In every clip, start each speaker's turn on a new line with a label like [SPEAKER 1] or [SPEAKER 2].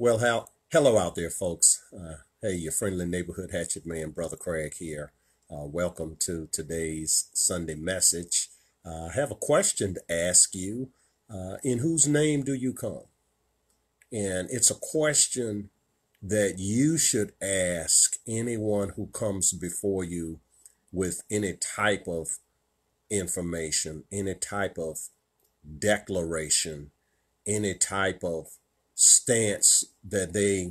[SPEAKER 1] Well, how, hello out there, folks. Uh, hey, your friendly neighborhood hatchet man, Brother Craig here. Uh, welcome to today's Sunday message. Uh, I have a question to ask you. Uh, in whose name do you come? And it's a question that you should ask anyone who comes before you with any type of information, any type of declaration, any type of stance that they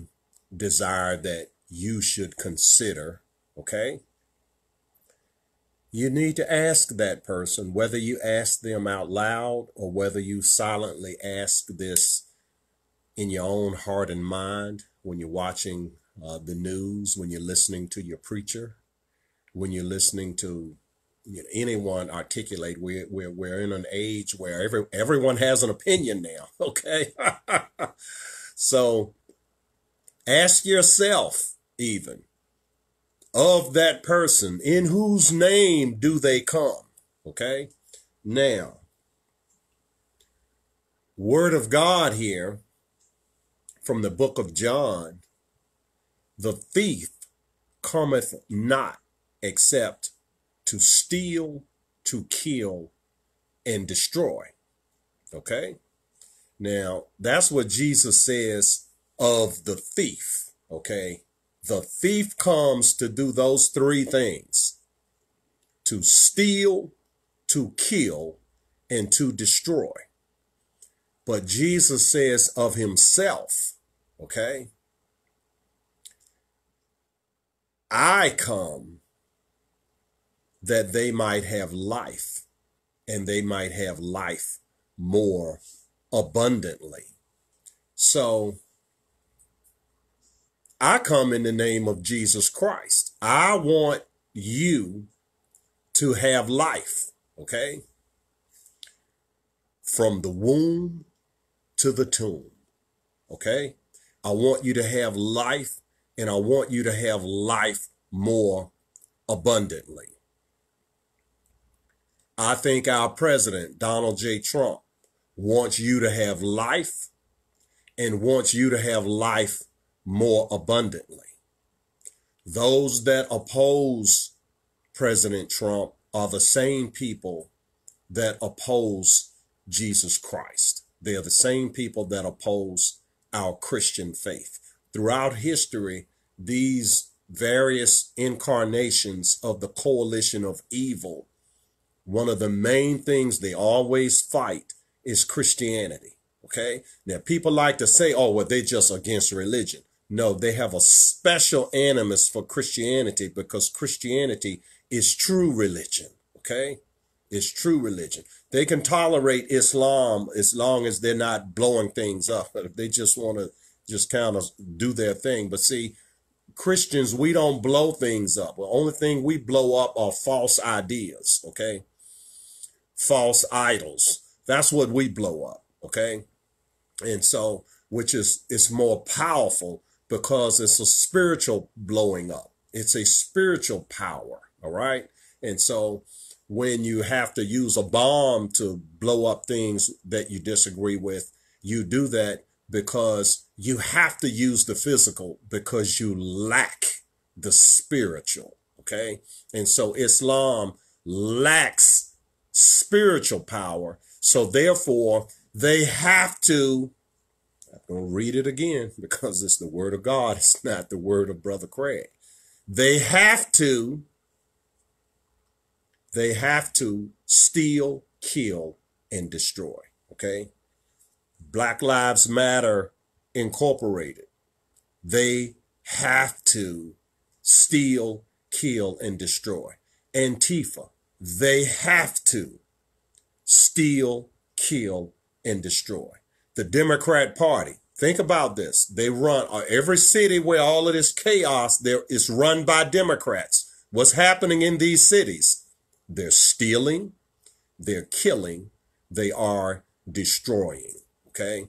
[SPEAKER 1] desire that you should consider, okay? You need to ask that person, whether you ask them out loud or whether you silently ask this in your own heart and mind when you're watching uh, the news, when you're listening to your preacher, when you're listening to you know, anyone articulate. We're, we're, we're in an age where every, everyone has an opinion now, okay? so ask yourself, even, of that person, in whose name do they come, okay? Now, Word of God here from the book of John the thief cometh not except to steal, to kill, and destroy. Okay? Now, that's what Jesus says of the thief. Okay? The thief comes to do those three things to steal, to kill, and to destroy. But Jesus says of himself, okay, I come that they might have life and they might have life more abundantly. So I come in the name of Jesus Christ. I want you to have life, okay? From the womb to the tomb, okay? I want you to have life and I want you to have life more abundantly. I think our president, Donald J. Trump, wants you to have life and wants you to have life more abundantly. Those that oppose President Trump are the same people that oppose Jesus Christ. They are the same people that oppose our Christian faith. Throughout history, these various incarnations of the coalition of evil one of the main things they always fight is Christianity. Okay. Now people like to say, oh, well, they're just against religion. No, they have a special animus for Christianity because Christianity is true religion. Okay. It's true religion. They can tolerate Islam as long as they're not blowing things up. If they just want to just kind of do their thing. But see, Christians, we don't blow things up. The only thing we blow up are false ideas. Okay false idols. That's what we blow up. Okay. And so, which is, it's more powerful because it's a spiritual blowing up. It's a spiritual power. All right. And so when you have to use a bomb to blow up things that you disagree with, you do that because you have to use the physical because you lack the spiritual. Okay. And so Islam lacks spiritual power. So therefore, they have to, I'm going to read it again because it's the word of God. It's not the word of Brother Craig. They have to, they have to steal, kill, and destroy. Okay. Black Lives Matter Incorporated. They have to steal, kill, and destroy. Antifa they have to steal, kill, and destroy. The Democrat Party, think about this. They run uh, every city where all of this chaos there is run by Democrats. What's happening in these cities? They're stealing, they're killing, they are destroying. Okay.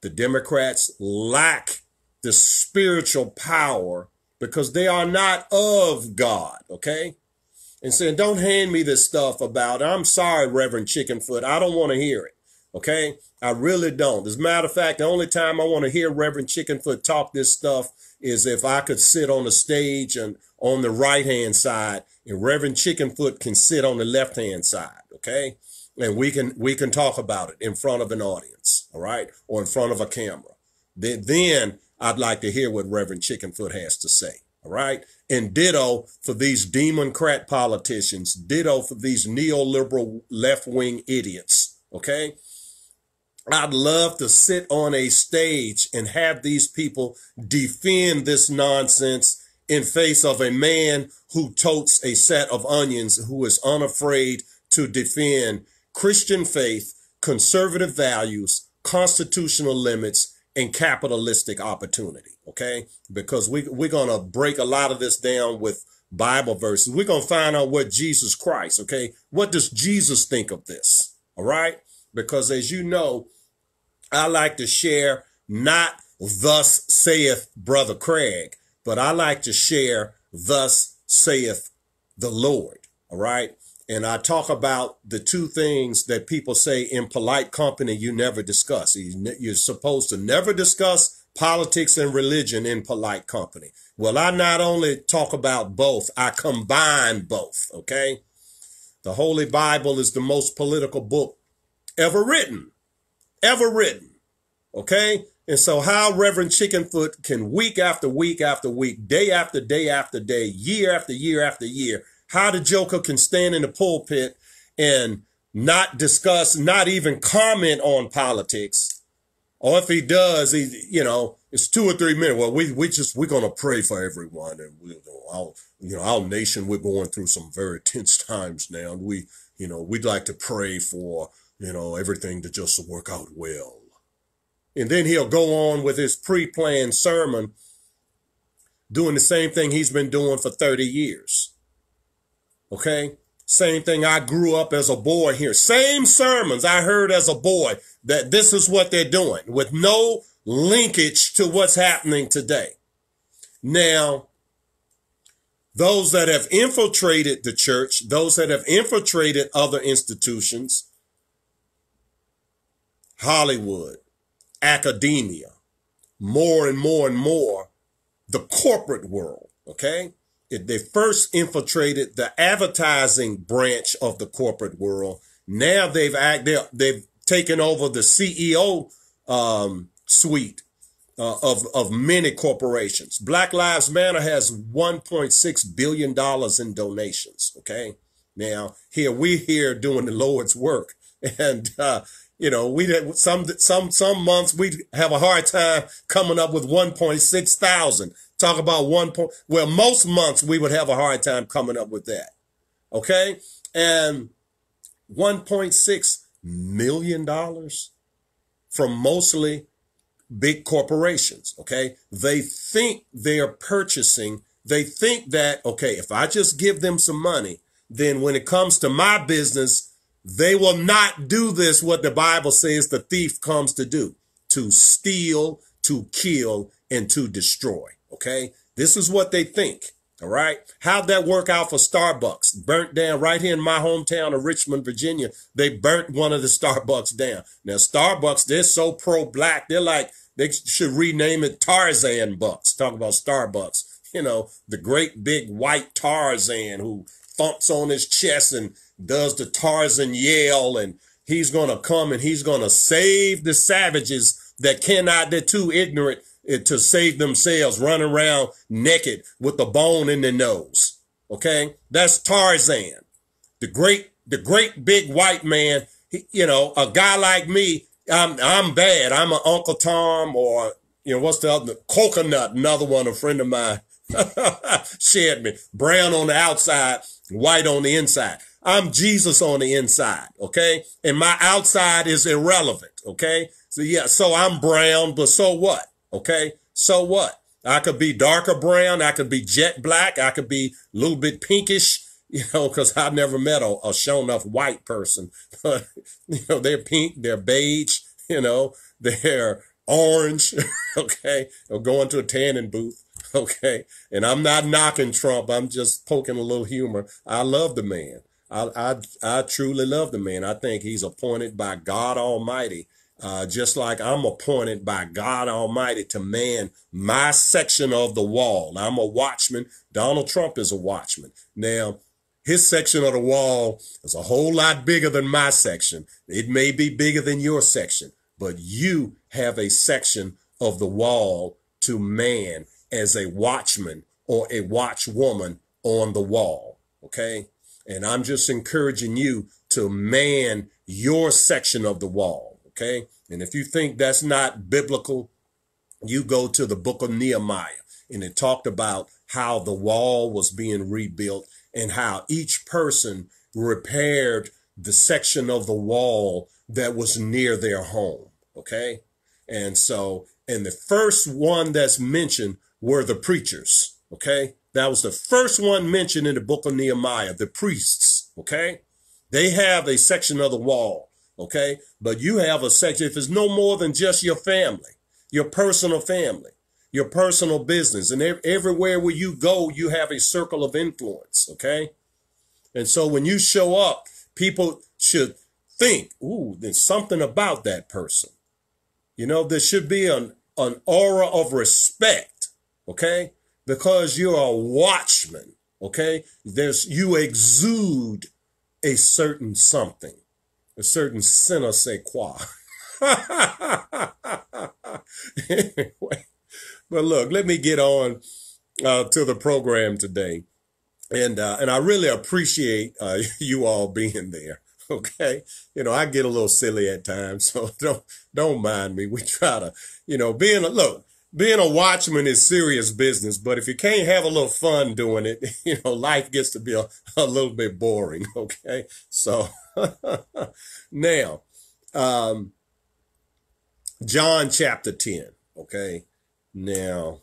[SPEAKER 1] The Democrats lack the spiritual power because they are not of God. Okay and saying, don't hand me this stuff about, I'm sorry, Reverend Chickenfoot. I don't want to hear it. Okay? I really don't. As a matter of fact, the only time I want to hear Reverend Chickenfoot talk this stuff is if I could sit on the stage and on the right hand side, and Reverend Chickenfoot can sit on the left hand side. Okay? And we can we can talk about it in front of an audience, all right, or in front of a camera. Then, then I'd like to hear what Reverend Chickenfoot has to say. All right. And ditto for these Democrat politicians, ditto for these neoliberal left wing idiots. Okay. I'd love to sit on a stage and have these people defend this nonsense in face of a man who totes a set of onions, who is unafraid to defend Christian faith, conservative values, constitutional limits, and capitalistic opportunity. Okay. Because we, we're going to break a lot of this down with Bible verses. We're going to find out what Jesus Christ, okay. What does Jesus think of this? All right. Because as you know, I like to share not thus saith brother Craig, but I like to share thus saith the Lord. All right. And I talk about the two things that people say in polite company you never discuss. You're supposed to never discuss politics and religion in polite company. Well, I not only talk about both, I combine both, okay? The Holy Bible is the most political book ever written, ever written, okay? And so how Reverend Chickenfoot can week after week after week, day after day after day, year after year after year, how the Joker can stand in the pulpit and not discuss, not even comment on politics. Or if he does, he, you know, it's two or three minutes. Well, we, we just, we're going to pray for everyone. And we, our, you know, our nation, we're going through some very tense times now. And we, you know, we'd like to pray for, you know, everything to just work out well. And then he'll go on with his pre-planned sermon, doing the same thing he's been doing for 30 years. Okay. Same thing. I grew up as a boy here. Same sermons I heard as a boy that this is what they're doing with no linkage to what's happening today. Now, those that have infiltrated the church, those that have infiltrated other institutions, Hollywood, academia, more and more and more, the corporate world, okay? They first infiltrated the advertising branch of the corporate world. Now they've act, they've taken over the CEO um, suite uh, of of many corporations. Black Lives Matter has 1.6 billion dollars in donations. Okay, now here we here doing the Lord's work, and uh, you know we some some some months we have a hard time coming up with 1.6 thousand. Talk about one point. Well, most months we would have a hard time coming up with that. Okay. And $1.6 million from mostly big corporations. Okay. They think they're purchasing. They think that, okay, if I just give them some money, then when it comes to my business, they will not do this, what the Bible says the thief comes to do, to steal, to kill, and to destroy. Okay. This is what they think. All right. How'd that work out for Starbucks? Burnt down right here in my hometown of Richmond, Virginia. They burnt one of the Starbucks down. Now, Starbucks, they're so pro black. They're like, they should rename it Tarzan Bucks. Talk about Starbucks. You know, the great big white Tarzan who thumps on his chest and does the Tarzan yell and he's going to come and he's going to save the savages that cannot, they're too ignorant to save themselves, run around naked with a bone in their nose. Okay. That's Tarzan. The great, the great big white man, he, you know, a guy like me, I'm, I'm bad. I'm an Uncle Tom or, you know, what's the other, coconut, another one, a friend of mine shared me. Brown on the outside, white on the inside. I'm Jesus on the inside. Okay. And my outside is irrelevant. Okay. So yeah, so I'm brown, but so what? Okay. So what? I could be darker brown. I could be jet black. I could be a little bit pinkish, you know, cause I've never met a, a show enough white person, but you know, they're pink, they're beige, you know, they're orange. okay. Or going to a tanning booth. Okay. And I'm not knocking Trump. I'm just poking a little humor. I love the man. I, I, I truly love the man. I think he's appointed by God Almighty, uh, just like I'm appointed by God Almighty to man my section of the wall. I'm a watchman. Donald Trump is a watchman. Now, his section of the wall is a whole lot bigger than my section. It may be bigger than your section, but you have a section of the wall to man as a watchman or a watchwoman on the wall. Okay. And I'm just encouraging you to man your section of the wall. Okay. And if you think that's not biblical, you go to the book of Nehemiah and it talked about how the wall was being rebuilt and how each person repaired the section of the wall that was near their home. Okay. And so, and the first one that's mentioned were the preachers. Okay. That was the first one mentioned in the book of Nehemiah, the priests. Okay. They have a section of the wall. Okay. But you have a section, if it's no more than just your family, your personal family, your personal business, and everywhere where you go, you have a circle of influence. Okay. And so when you show up, people should think, ooh, there's something about that person. You know, there should be an, an aura of respect. Okay because you're a watchman, okay? There's you exude a certain something, a certain je say quoi. anyway, but look, let me get on uh, to the program today, and uh, and I really appreciate uh, you all being there. Okay, you know I get a little silly at times, so don't don't mind me. We try to, you know, being a look being a watchman is serious business, but if you can't have a little fun doing it, you know, life gets to be a, a little bit boring. Okay. So now, um, John chapter 10. Okay. Now,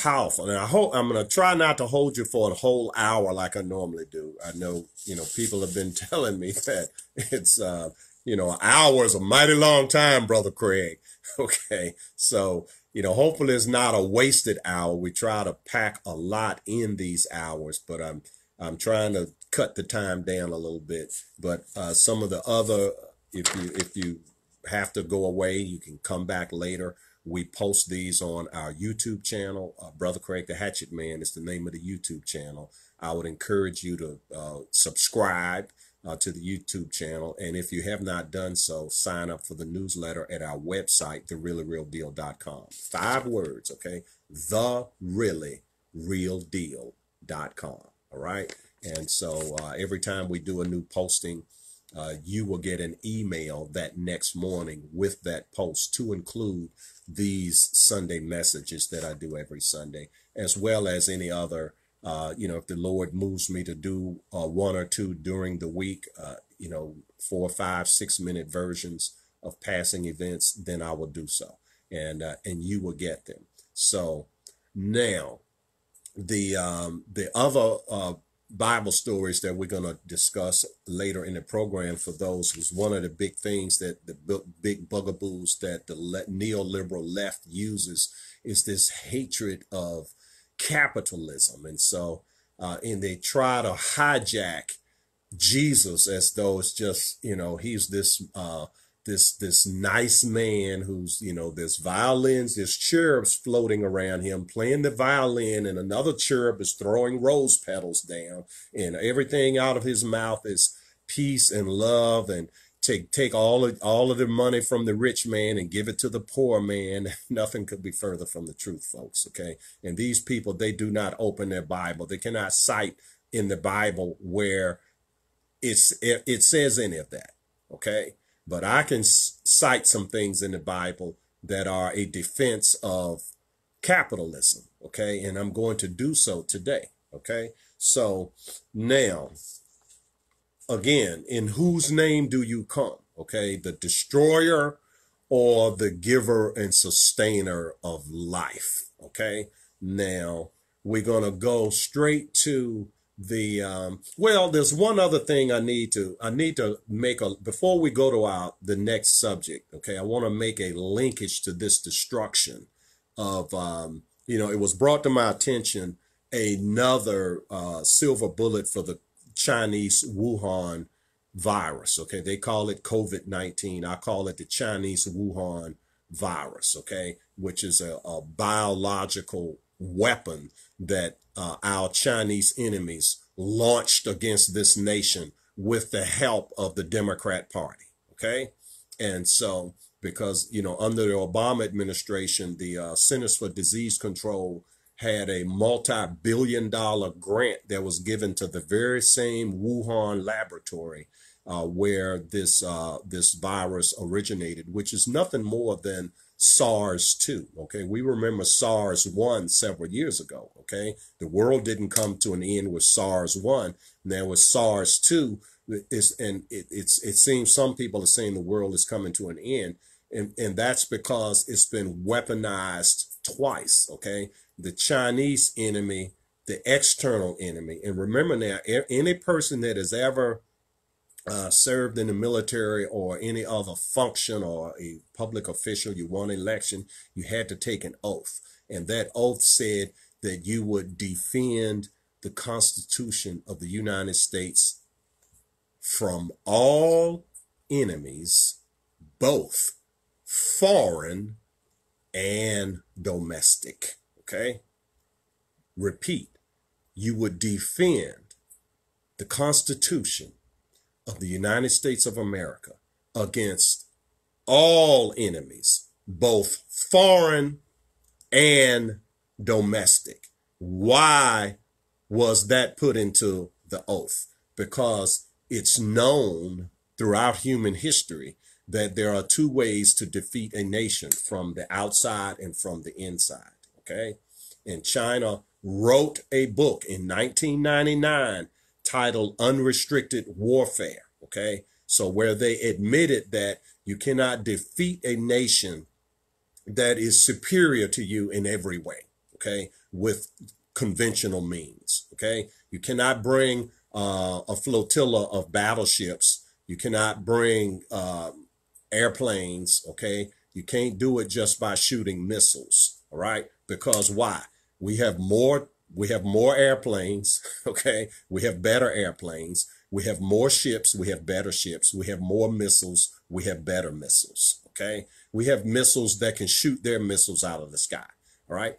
[SPEAKER 1] powerful. And I hope I'm going to try not to hold you for a whole hour like I normally do. I know, you know, people have been telling me that it's, uh, you know, an hour is a mighty long time, brother Craig. Okay. So, you know, hopefully it's not a wasted hour. We try to pack a lot in these hours, but I'm, I'm trying to cut the time down a little bit. But uh, some of the other, if you, if you have to go away, you can come back later. We post these on our YouTube channel. Uh, Brother Craig the Hatchet Man is the name of the YouTube channel. I would encourage you to uh, subscribe uh, to the YouTube channel. And if you have not done so, sign up for the newsletter at our website, thereallyrealdeal.com. Five words, okay? The really real deal.com. All right. And so uh, every time we do a new posting, uh, you will get an email that next morning with that post to include these Sunday messages that I do every Sunday, as well as any other uh, you know, if the Lord moves me to do uh, one or two during the week, uh, you know, four, five, six minute versions of passing events, then I will do so, and uh, and you will get them. So now, the um, the other Bible stories that we're going to discuss later in the program for those was one of the big things that the big bugaboos that the neoliberal left uses is this hatred of capitalism. And so, uh, and they try to hijack Jesus as though it's just, you know, he's this, uh, this, this nice man who's, you know, there's violins, there's cherubs floating around him playing the violin and another cherub is throwing rose petals down and everything out of his mouth is peace and love and, take take all of all of the money from the rich man and give it to the poor man. Nothing could be further from the truth folks okay? And these people they do not open their bible. They cannot cite in the bible where it's it, it says any of that okay but i can cite some things in the bible that are a defense of capitalism okay and i'm going to do so today okay so now again, in whose name do you come? Okay, the destroyer or the giver and sustainer of life. Okay, now we're going to go straight to the um, well there's one other thing i need to i need to make a before we go to our the next subject okay i want to make a linkage to this destruction of um, you know it was brought to my attention another uh, silver bullet for the Chinese Wuhan virus. Okay, they call it COVID 19. I call it the Chinese Wuhan virus. Okay, which is a, a biological weapon that uh, our Chinese enemies launched against this nation with the help of the Democrat Party. Okay, and so because you know under the Obama administration, the uh, Centers for Disease Control had a multi-billion dollar grant that was given to the very same Wuhan laboratory uh, where this uh, this virus originated, which is nothing more than SARS 2. Okay, we remember SARS 1 several years ago. Okay, the world didn't come to an end with SARS 1, and there was SARS 2. It's, and it, it's it seems some people are saying the world is coming to an end, and and that's because it's been weaponized twice. Okay, the Chinese enemy, the external enemy, and remember now, any person that has ever uh, served in the military or any other function or a public official, you won election, you had to take an oath. And that oath said that you would defend the Constitution of the United States from all enemies, both foreign and domestic. Okay? Repeat, you would defend the Constitution of the United States of America against all enemies, both foreign and domestic. Why was that put into the oath? Because it's known throughout human history that there are two ways to defeat a nation from the outside and from the inside. Okay. And China wrote a book in 1999 titled Unrestricted Warfare. Okay. So, where they admitted that you cannot defeat a nation that is superior to you in every way. Okay. With conventional means. Okay. You cannot bring uh, a flotilla of battleships. You cannot bring uh, airplanes. Okay. You can't do it just by shooting missiles. All right. Because why? We have more we have more airplanes, okay? We have better airplanes. We have more ships. We have better ships. We have more missiles. We have better missiles, okay? We have missiles that can shoot their missiles out of the sky, all right?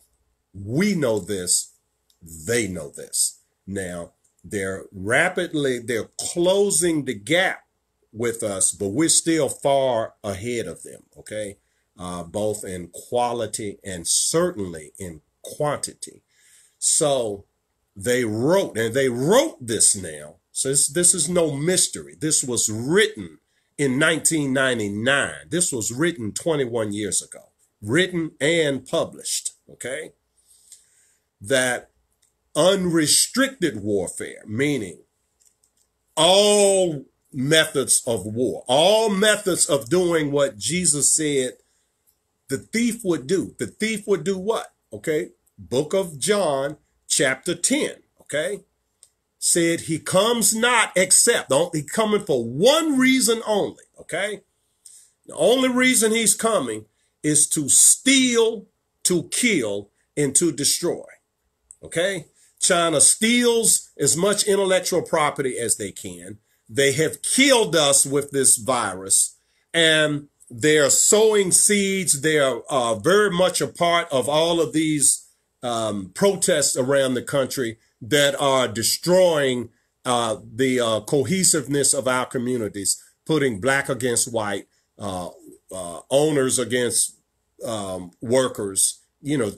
[SPEAKER 1] We know this. They know this. Now, they're rapidly, they're closing the gap with us, but we're still far ahead of them, okay? Uh, both in quality and certainly in quantity. So they wrote, and they wrote this now. So this, this is no mystery. This was written in 1999. This was written 21 years ago, written and published. Okay. That unrestricted warfare, meaning all methods of war, all methods of doing what Jesus said the thief would do. The thief would do what? Okay. Book of John, chapter 10. Okay. Said he comes not except, he coming for one reason only. Okay. The only reason he's coming is to steal, to kill, and to destroy. Okay. China steals as much intellectual property as they can. They have killed us with this virus and they're sowing seeds. They're uh, very much a part of all of these um, protests around the country that are destroying uh, the uh, cohesiveness of our communities, putting black against white, uh, uh, owners against um, workers. You know,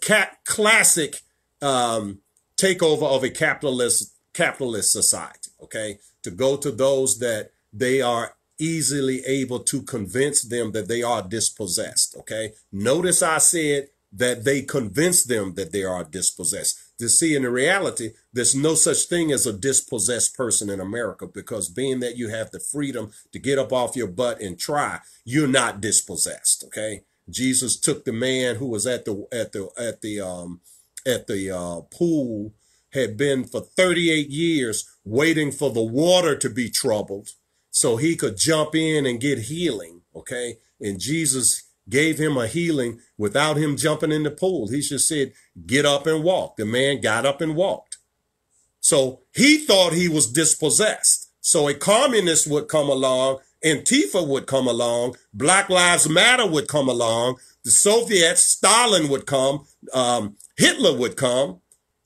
[SPEAKER 1] classic um, takeover of a capitalist capitalist society. Okay, to go to those that they are easily able to convince them that they are dispossessed. Okay. Notice I said that they convince them that they are dispossessed. To see in the reality, there's no such thing as a dispossessed person in America because being that you have the freedom to get up off your butt and try, you're not dispossessed. Okay. Jesus took the man who was at the at the at the um at the uh, pool had been for 38 years waiting for the water to be troubled so he could jump in and get healing. Okay. And Jesus gave him a healing without him jumping in the pool. He just said, get up and walk. The man got up and walked. So he thought he was dispossessed. So a communist would come along, Antifa would come along, Black Lives Matter would come along, the Soviets, Stalin would come, um, Hitler would come,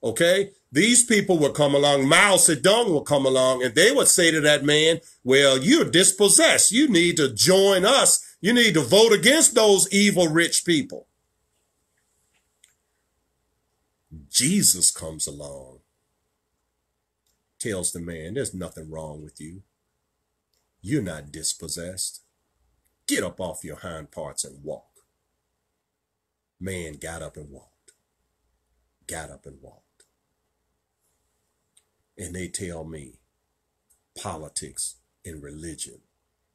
[SPEAKER 1] okay? These people would come along, Mao Zedong would come along, and they would say to that man, well, you're dispossessed. You need to join us. You need to vote against those evil rich people. Jesus comes along, tells the man, there's nothing wrong with you. You're not dispossessed. Get up off your hind parts and walk. Man got up and walked. Got up and walked and they tell me politics and religion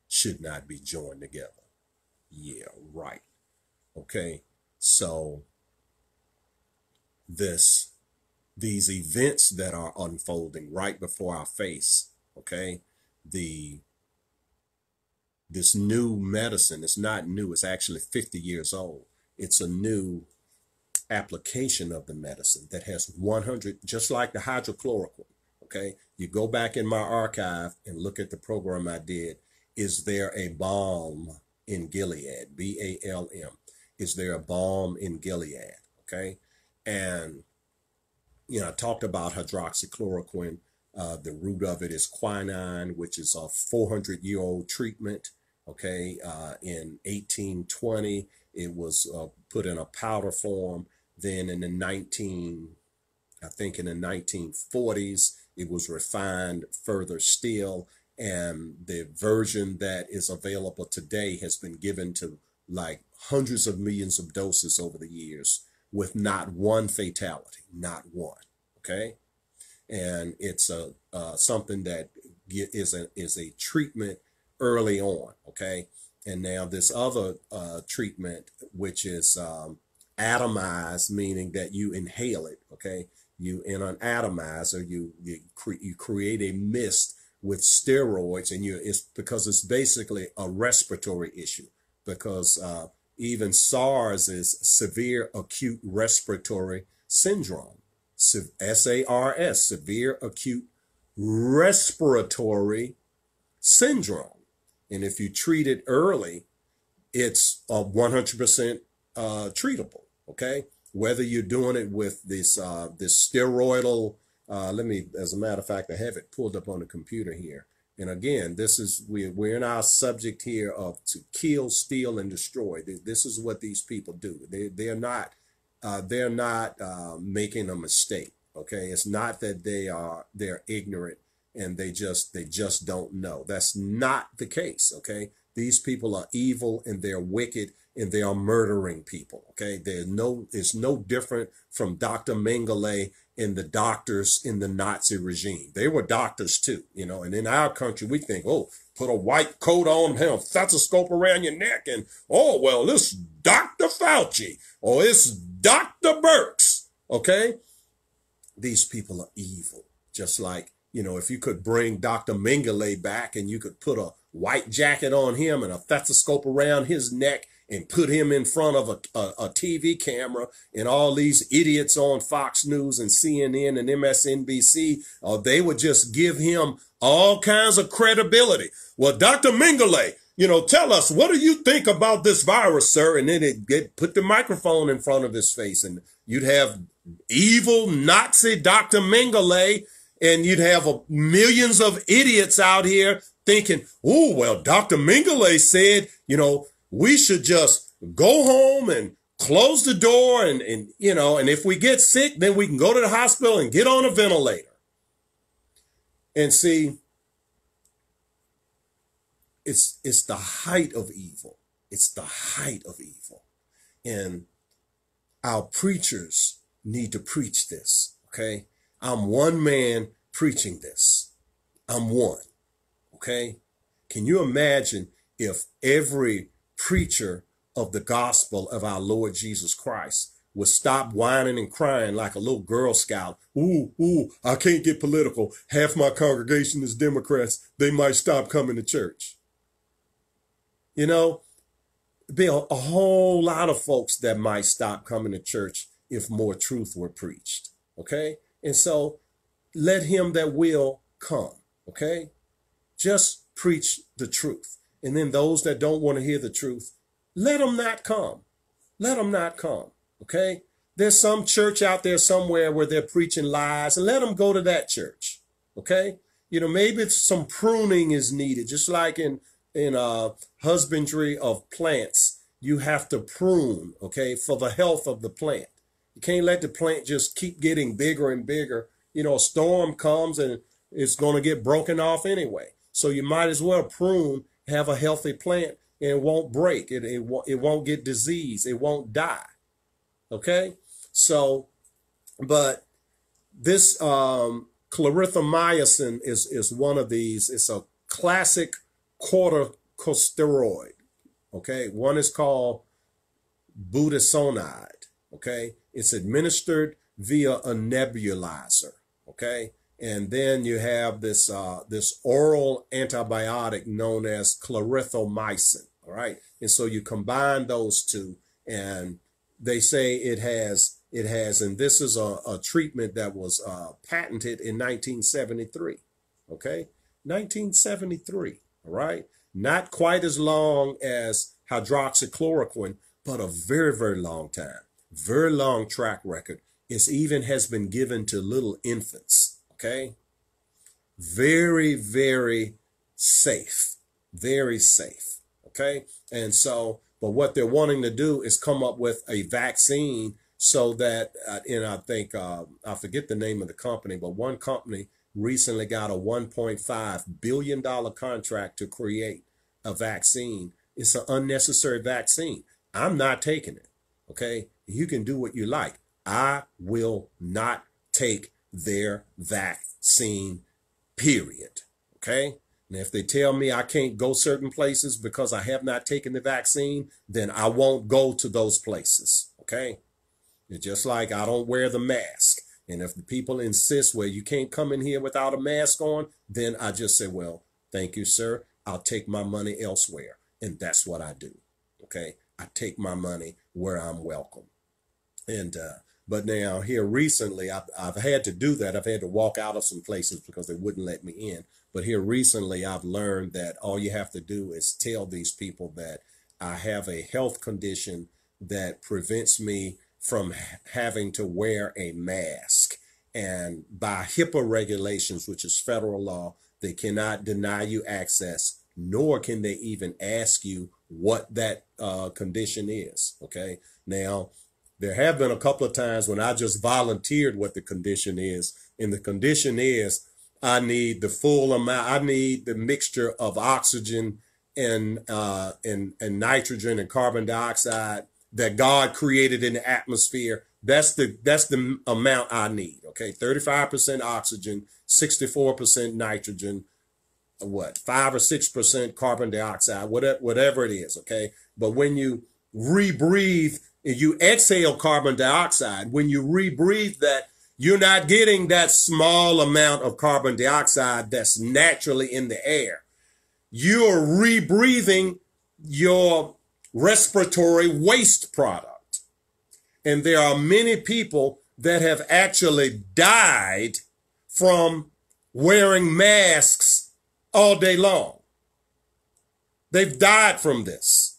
[SPEAKER 1] should not be joined together. Yeah, right. Okay. So this these events that are unfolding right before our face, okay? The this new medicine, it's not new, it's actually 50 years old. It's a new application of the medicine that has 100 just like the hydrochloroquine Okay. You go back in my archive and look at the program I did. Is there a balm in Gilead? B A L M. Is there a balm in Gilead? Okay. And, you know, I talked about hydroxychloroquine. Uh, the root of it is quinine, which is a 400 year old treatment. Okay. Uh, in 1820, it was uh, put in a powder form. Then in the 19, I think in the 1940s, it was refined further still. And the version that is available today has been given to like hundreds of millions of doses over the years with not one fatality, not one. Okay. And it's a uh, something that is a is a treatment early on. Okay. And now this other uh, treatment, which is um, atomized, meaning that you inhale it. Okay you in an atomizer, you you, cre- you create a mist with steroids, and you it's because it's basically a respiratory issue. Because uh, even SARS is severe acute respiratory syndrome, S A R S, severe acute respiratory syndrome. And if you treat it early, it's a 100% uh, treatable. Okay whether you're doing it with this uh, this steroidal. Uh, let me, as a matter of fact, I have it pulled up on the computer here. And again, this is we we're in our subject here of to kill, steal, and destroy. This is what these people do. They they're not uh, they're not uh, making a mistake. Okay, it's not that they are they're ignorant and they just they just don't know. That's not the case. Okay, these people are evil and they're wicked and they are murdering people. Okay, there's no it's no different from Dr. Mengele and the doctors in the Nazi regime. They were doctors too, you know. And in our country, we think, oh, put a white coat on, a stethoscope around your neck, and oh well, this Dr. Fauci or it's Dr. Birx. Okay, these people are evil, just like you know, if you could bring Dr. Mengele back and you could put a white jacket on him and a stethoscope around his neck and put him in front of a, a, a, TV camera and all these idiots on Fox News and CNN and MSNBC, uh, they would just give him all kinds of credibility. Well, Dr. Mengele, you know, tell us, what do you think about this virus, sir? And then it get put the microphone in front of his face and you'd have evil Nazi Dr. Mengele and you'd have a, millions of idiots out here thinking, oh, well, Dr. Mengele said, you know, we should just go home and close the door and, and, you know, and if we get sick, then we can go to the hospital and get on a ventilator. And see, it's, it's the height of evil. It's the height of evil. And our preachers need to preach this. Okay. I'm one man preaching this. I'm one. Okay. Can you imagine if every preacher of the gospel of our Lord Jesus Christ would stop whining and crying like a little Girl Scout. Ooh, ooh, I can't get political. Half my congregation is Democrats. They might stop coming to church. You know, be a, a whole lot of folks that might stop coming to church if more truth were preached. Okay. And so let him that will come. Okay? Just preach the truth. And then those that don't want to hear the truth, let them not come. Let them not come. Okay? There's some church out there somewhere where they're preaching lies, and let them go to that church. Okay? You know, maybe some pruning is needed, just like in in uh, husbandry of plants, you have to prune, okay, for the health of the plant. You can't let the plant just keep getting bigger and bigger. You know, a storm comes and it's going to get broken off anyway. So you might as well prune, have a healthy plant, and it won't break. It, it, it won't get disease. It won't die. Okay? So, but this um, clarithromycin is, is one of these. It's a classic corticosteroid. Okay? One is called budesonide. Okay? It's administered via a nebulizer. Okay? And then you have this uh, this oral antibiotic known as clarithromycin. All right, and so you combine those two, and they say it has it has, and this is a, a treatment that was uh, patented in 1973. Okay, 1973. All right, not quite as long as hydroxychloroquine, but a very very long time, very long track record. It even has been given to little infants. Okay. Very, very safe. Very safe. Okay. And so, but what they're wanting to do is come up with a vaccine so that, uh, and I think, uh, I forget the name of the company, but one company recently got a $1.5 billion contract to create a vaccine. It's an unnecessary vaccine. I'm not taking it. Okay. You can do what you like. I will not take their vaccine, period. Okay? And if they tell me I can't go certain places because I have not taken the vaccine, then I won't go to those places. Okay? It's just like I don't wear the mask. And if the people insist, well, you can't come in here without a mask on, then I just say, well, thank you, sir. I'll take my money elsewhere. And that's what I do. Okay? I take my money where I'm welcome. And uh, but now here recently, I've, I've had to do that. I've had to walk out of some places because they wouldn't let me in. But here recently, I've learned that all you have to do is tell these people that I have a health condition that prevents me from having to wear a mask. And by HIPAA regulations, which is federal law, they cannot deny you access, nor can they even ask you what that uh, condition is. Okay. Now, there have been a couple of times when I just volunteered what the condition is. And the condition is I need the full amount, I need the mixture of oxygen and uh, and and nitrogen and carbon dioxide that God created in the atmosphere. That's the that's the amount I need. Okay, 35% oxygen, 64% nitrogen, what five or six percent carbon dioxide, whatever whatever it is. Okay, but when you rebreathe you exhale carbon dioxide, when you rebreathe that, you're not getting that small amount of carbon dioxide that's naturally in the air. You're rebreathing your respiratory waste product. And there are many people that have actually died from wearing masks all day long. They've died from this.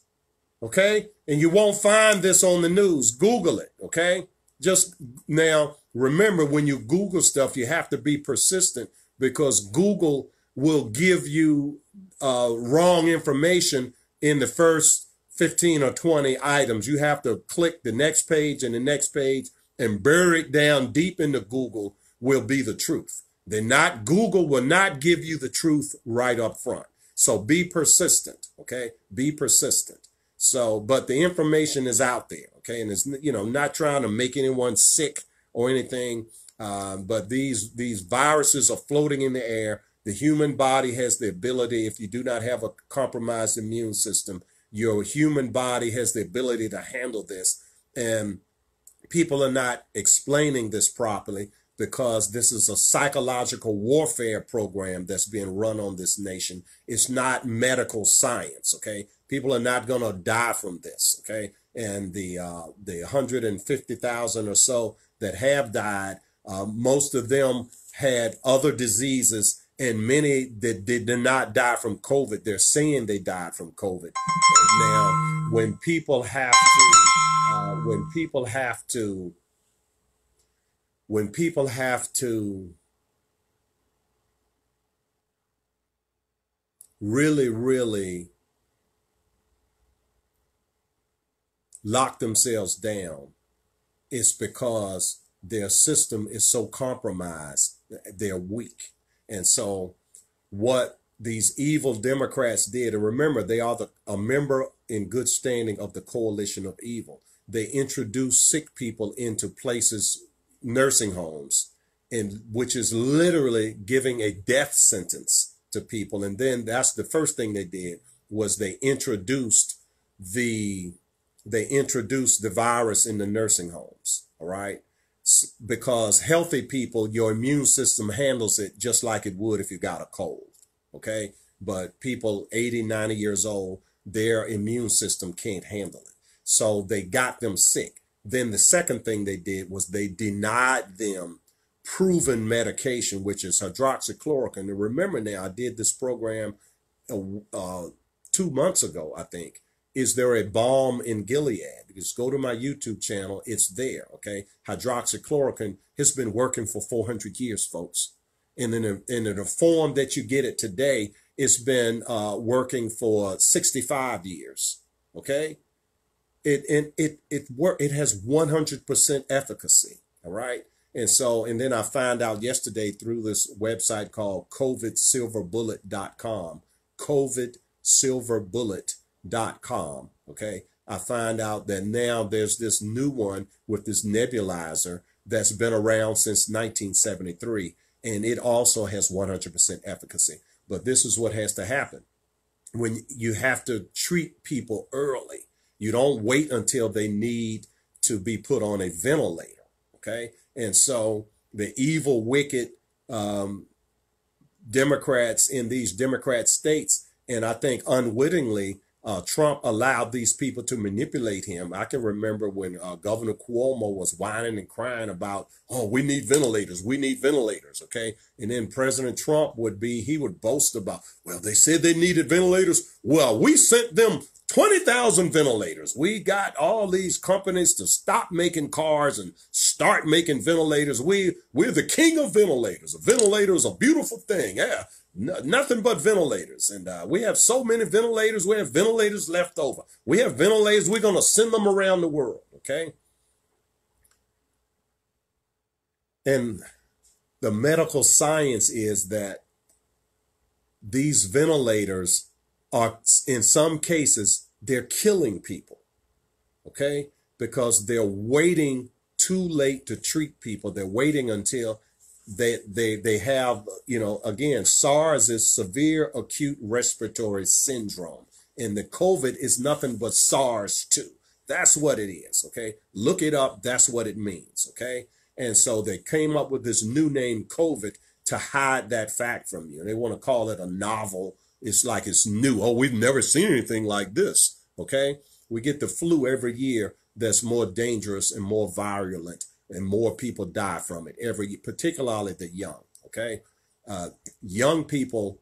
[SPEAKER 1] Okay? And you won't find this on the news. Google it, okay? Just now, remember when you Google stuff, you have to be persistent because Google will give you uh, wrong information in the first 15 or 20 items. You have to click the next page and the next page and bury it down deep into Google will be the truth. They're not, Google will not give you the truth right up front. So be persistent, okay? Be persistent. So, but the information is out there, okay, and it's you know not trying to make anyone sick or anything, uh, but these these viruses are floating in the air. The human body has the ability, if you do not have a compromised immune system, your human body has the ability to handle this, and people are not explaining this properly because this is a psychological warfare program that's being run on this nation. It's not medical science, okay? People are not going to die from this, okay? And the uh, the 150,000 or so that have died, uh, most of them had other diseases and many that did not die from COVID, they're saying they died from COVID. Now, when people have to, uh, when people have to, when people have to really, really lock themselves down, it's because their system is so compromised, they're weak. And so, what these evil Democrats did, and remember, they are the, a member in good standing of the coalition of evil. They introduced sick people into places, nursing homes, and which is literally giving a death sentence to people. And then that's the first thing they did was they introduced the they introduced the virus in the nursing homes. All right because healthy people, your immune system handles it just like it would if you got a cold. Okay. But people 80, 90 years old, their immune system can't handle it. So they got them sick. Then the second thing they did was they denied them proven medication, which is hydroxychloroquine. And remember now, I did this program uh, uh two months ago, I think, is there a balm in Gilead? Just go to my YouTube channel. It's there. Okay. Hydroxychloroquine has been working for 400 years, folks. And in, a, in the form that you get it today, it's been uh, working for 65 years. Okay. It, it, it, it work, it has 100% efficacy. All right. And so, and then I found out yesterday through this website called covidsilverbullet.com, covidsilverbullet.com dot com. Okay. I find out that now there's this new one with this nebulizer that's been around since 1973, and it also has 100% efficacy. But this is what has to happen when you have to treat people early. You don't wait until they need to be put on a ventilator. Okay. And so the evil, wicked um, Democrats in these Democrat states, and I think unwittingly, uh, Trump allowed these people to manipulate him. I can remember when uh, Governor Cuomo was whining and crying about, oh, we need ventilators, we need ventilators, okay? And then President Trump would be, he would boast about, well, they said they needed ventilators. Well, we sent them 20,000 ventilators. We got all these companies to stop making cars and start making ventilators. We, we're the king of ventilators. A ventilator is a beautiful thing. Yeah. No, nothing but ventilators. And uh, we have so many ventilators. We have ventilators left over. We have ventilators. We're going to send them around the world. Okay. And the medical science is that these ventilators are, in some cases, they're killing people. Okay. Because they're waiting too late to treat people. They're waiting until they they they have you know again SARS is severe acute respiratory syndrome and the COVID is nothing but SARS 2. That's what it is, okay? Look it up, that's what it means, okay? And so they came up with this new name COVID to hide that fact from you. They want to call it a novel. It's like it's new. Oh, we've never seen anything like this, okay? We get the flu every year that's more dangerous and more virulent and more people die from it every particularly the young okay? Uh, young people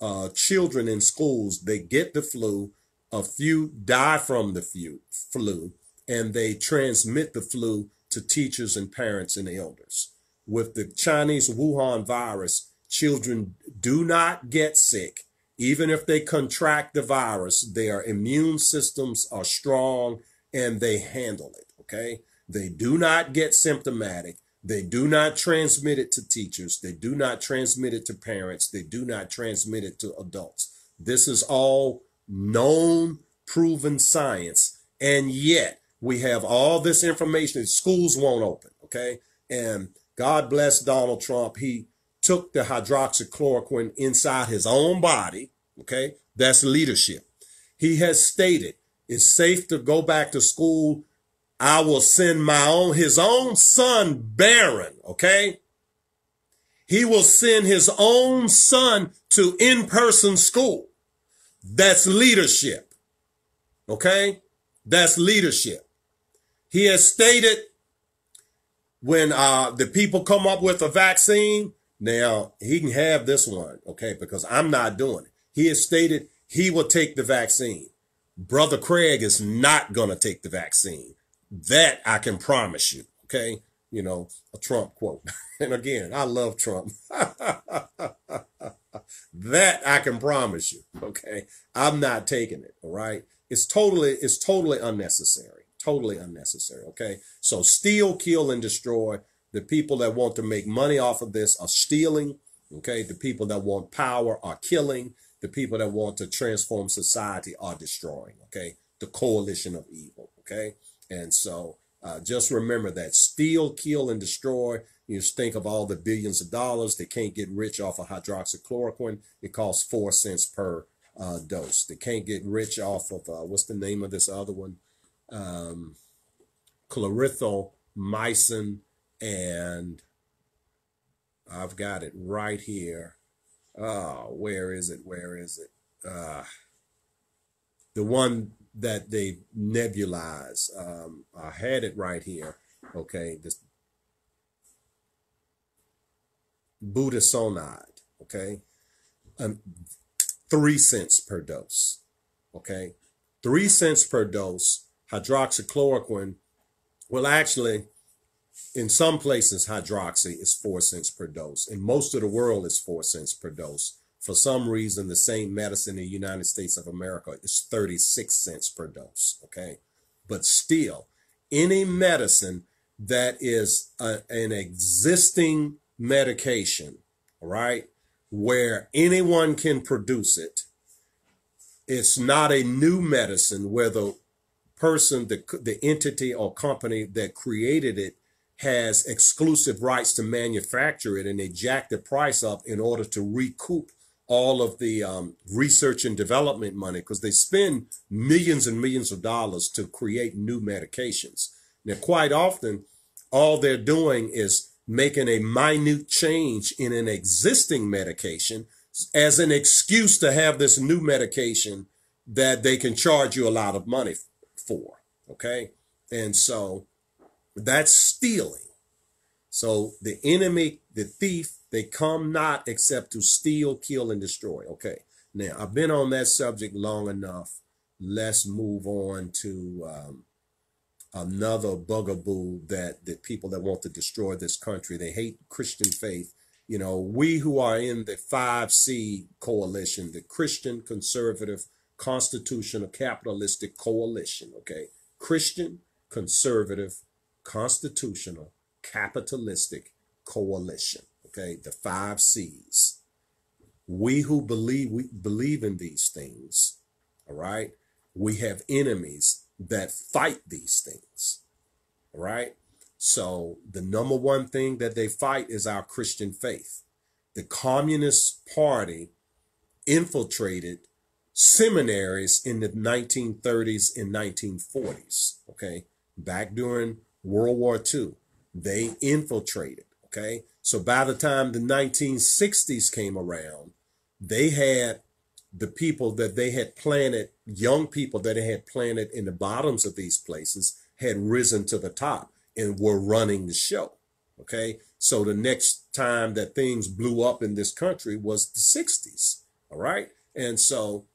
[SPEAKER 1] uh, children in schools they get the flu a few die from the flu, flu and they transmit the flu to teachers and parents and elders. With the chinese wuhan virus children do not get sick. Even if they contract the virus their immune systems are strong and they handle it okay they do not get symptomatic. They do not transmit it to teachers. They do not transmit it to parents. They do not transmit it to adults. This is all known, proven science. And yet we have all this information. Schools won't open. Okay. And God bless Donald Trump. He took the hydroxychloroquine inside his own body. Okay. That's leadership. He has stated it's safe to go back to school I will send my own, his own son, Barron, okay? He will send his own son to in-person school. That's leadership. Okay? That's leadership. He has stated when uh, the people come up with a vaccine, Now, he can have this one, okay, because I'm not doing it. He has stated he will take the vaccine. Brother Craig is not going to take the vaccine. That I can promise you, okay? You know, a Trump quote. And again, I love Trump. that I can promise you, okay? I'm not taking it, all right? It's totally it's totally unnecessary. Totally unnecessary, okay? So steal, kill and destroy the people that want to make money off of this are stealing. Okay. The people that want power are killing. The people that want to transform society are destroying. Okay. The coalition of evil. Okay. And so uh, just remember that steal, kill, and destroy. You just think of all the billions of dollars. They can't get rich off of hydroxychloroquine. It costs four cents per uh, dose. They can't get rich off of, uh, what's the name of this other one? Um, and I've got it right here. Oh, where is it? Where is it? Uh, the one that they nebulize. Um, I had it right here. Okay, this budesonide. Okay, um, three cents per dose. Okay, three cents per dose. Hydroxychloroquine. Well, actually, in some places, hydroxy is four cents per dose. In most of the world, it's four cents per dose. For some reason, the same medicine in the United States of America is 36 cents per dose. Okay. But still, any medicine that is a, an existing medication, right, where anyone can produce it, it's not a new medicine where the person, the, the entity or company that created it has exclusive rights to manufacture it and they jack the price up in order to recoup all of the um, research and development money because they spend millions and millions of dollars to create new medications. Now, quite often, all they're doing is making a minute change in an existing medication as an excuse to have this new medication that they can charge you a lot of money for. Okay. And so that's stealing. So the enemy, the thief, they come not except to steal, kill, and destroy. Okay. Now I've been on that subject long enough. Let's move on to um, another bugaboo that the people that want to destroy this country. They hate Christian faith. You know, we who are in the 5C coalition, the Christian conservative constitutional capitalistic coalition, okay? Christian conservative constitutional capitalistic coalition. Okay, the five C's. We who believe we believe in these things, all right, we have enemies that fight these things. All right. So the number one thing that they fight is our Christian faith. The Communist Party infiltrated seminaries in the 1930s and 1940s. Okay. Back during World War II. They infiltrated. Okay. So by the time the 1960s came around, they had the people that they had planted, young people that they had planted in the bottoms of these places had risen to the top and were running the show. Okay. So the next time that things blew up in this country was the 60s. All right. And so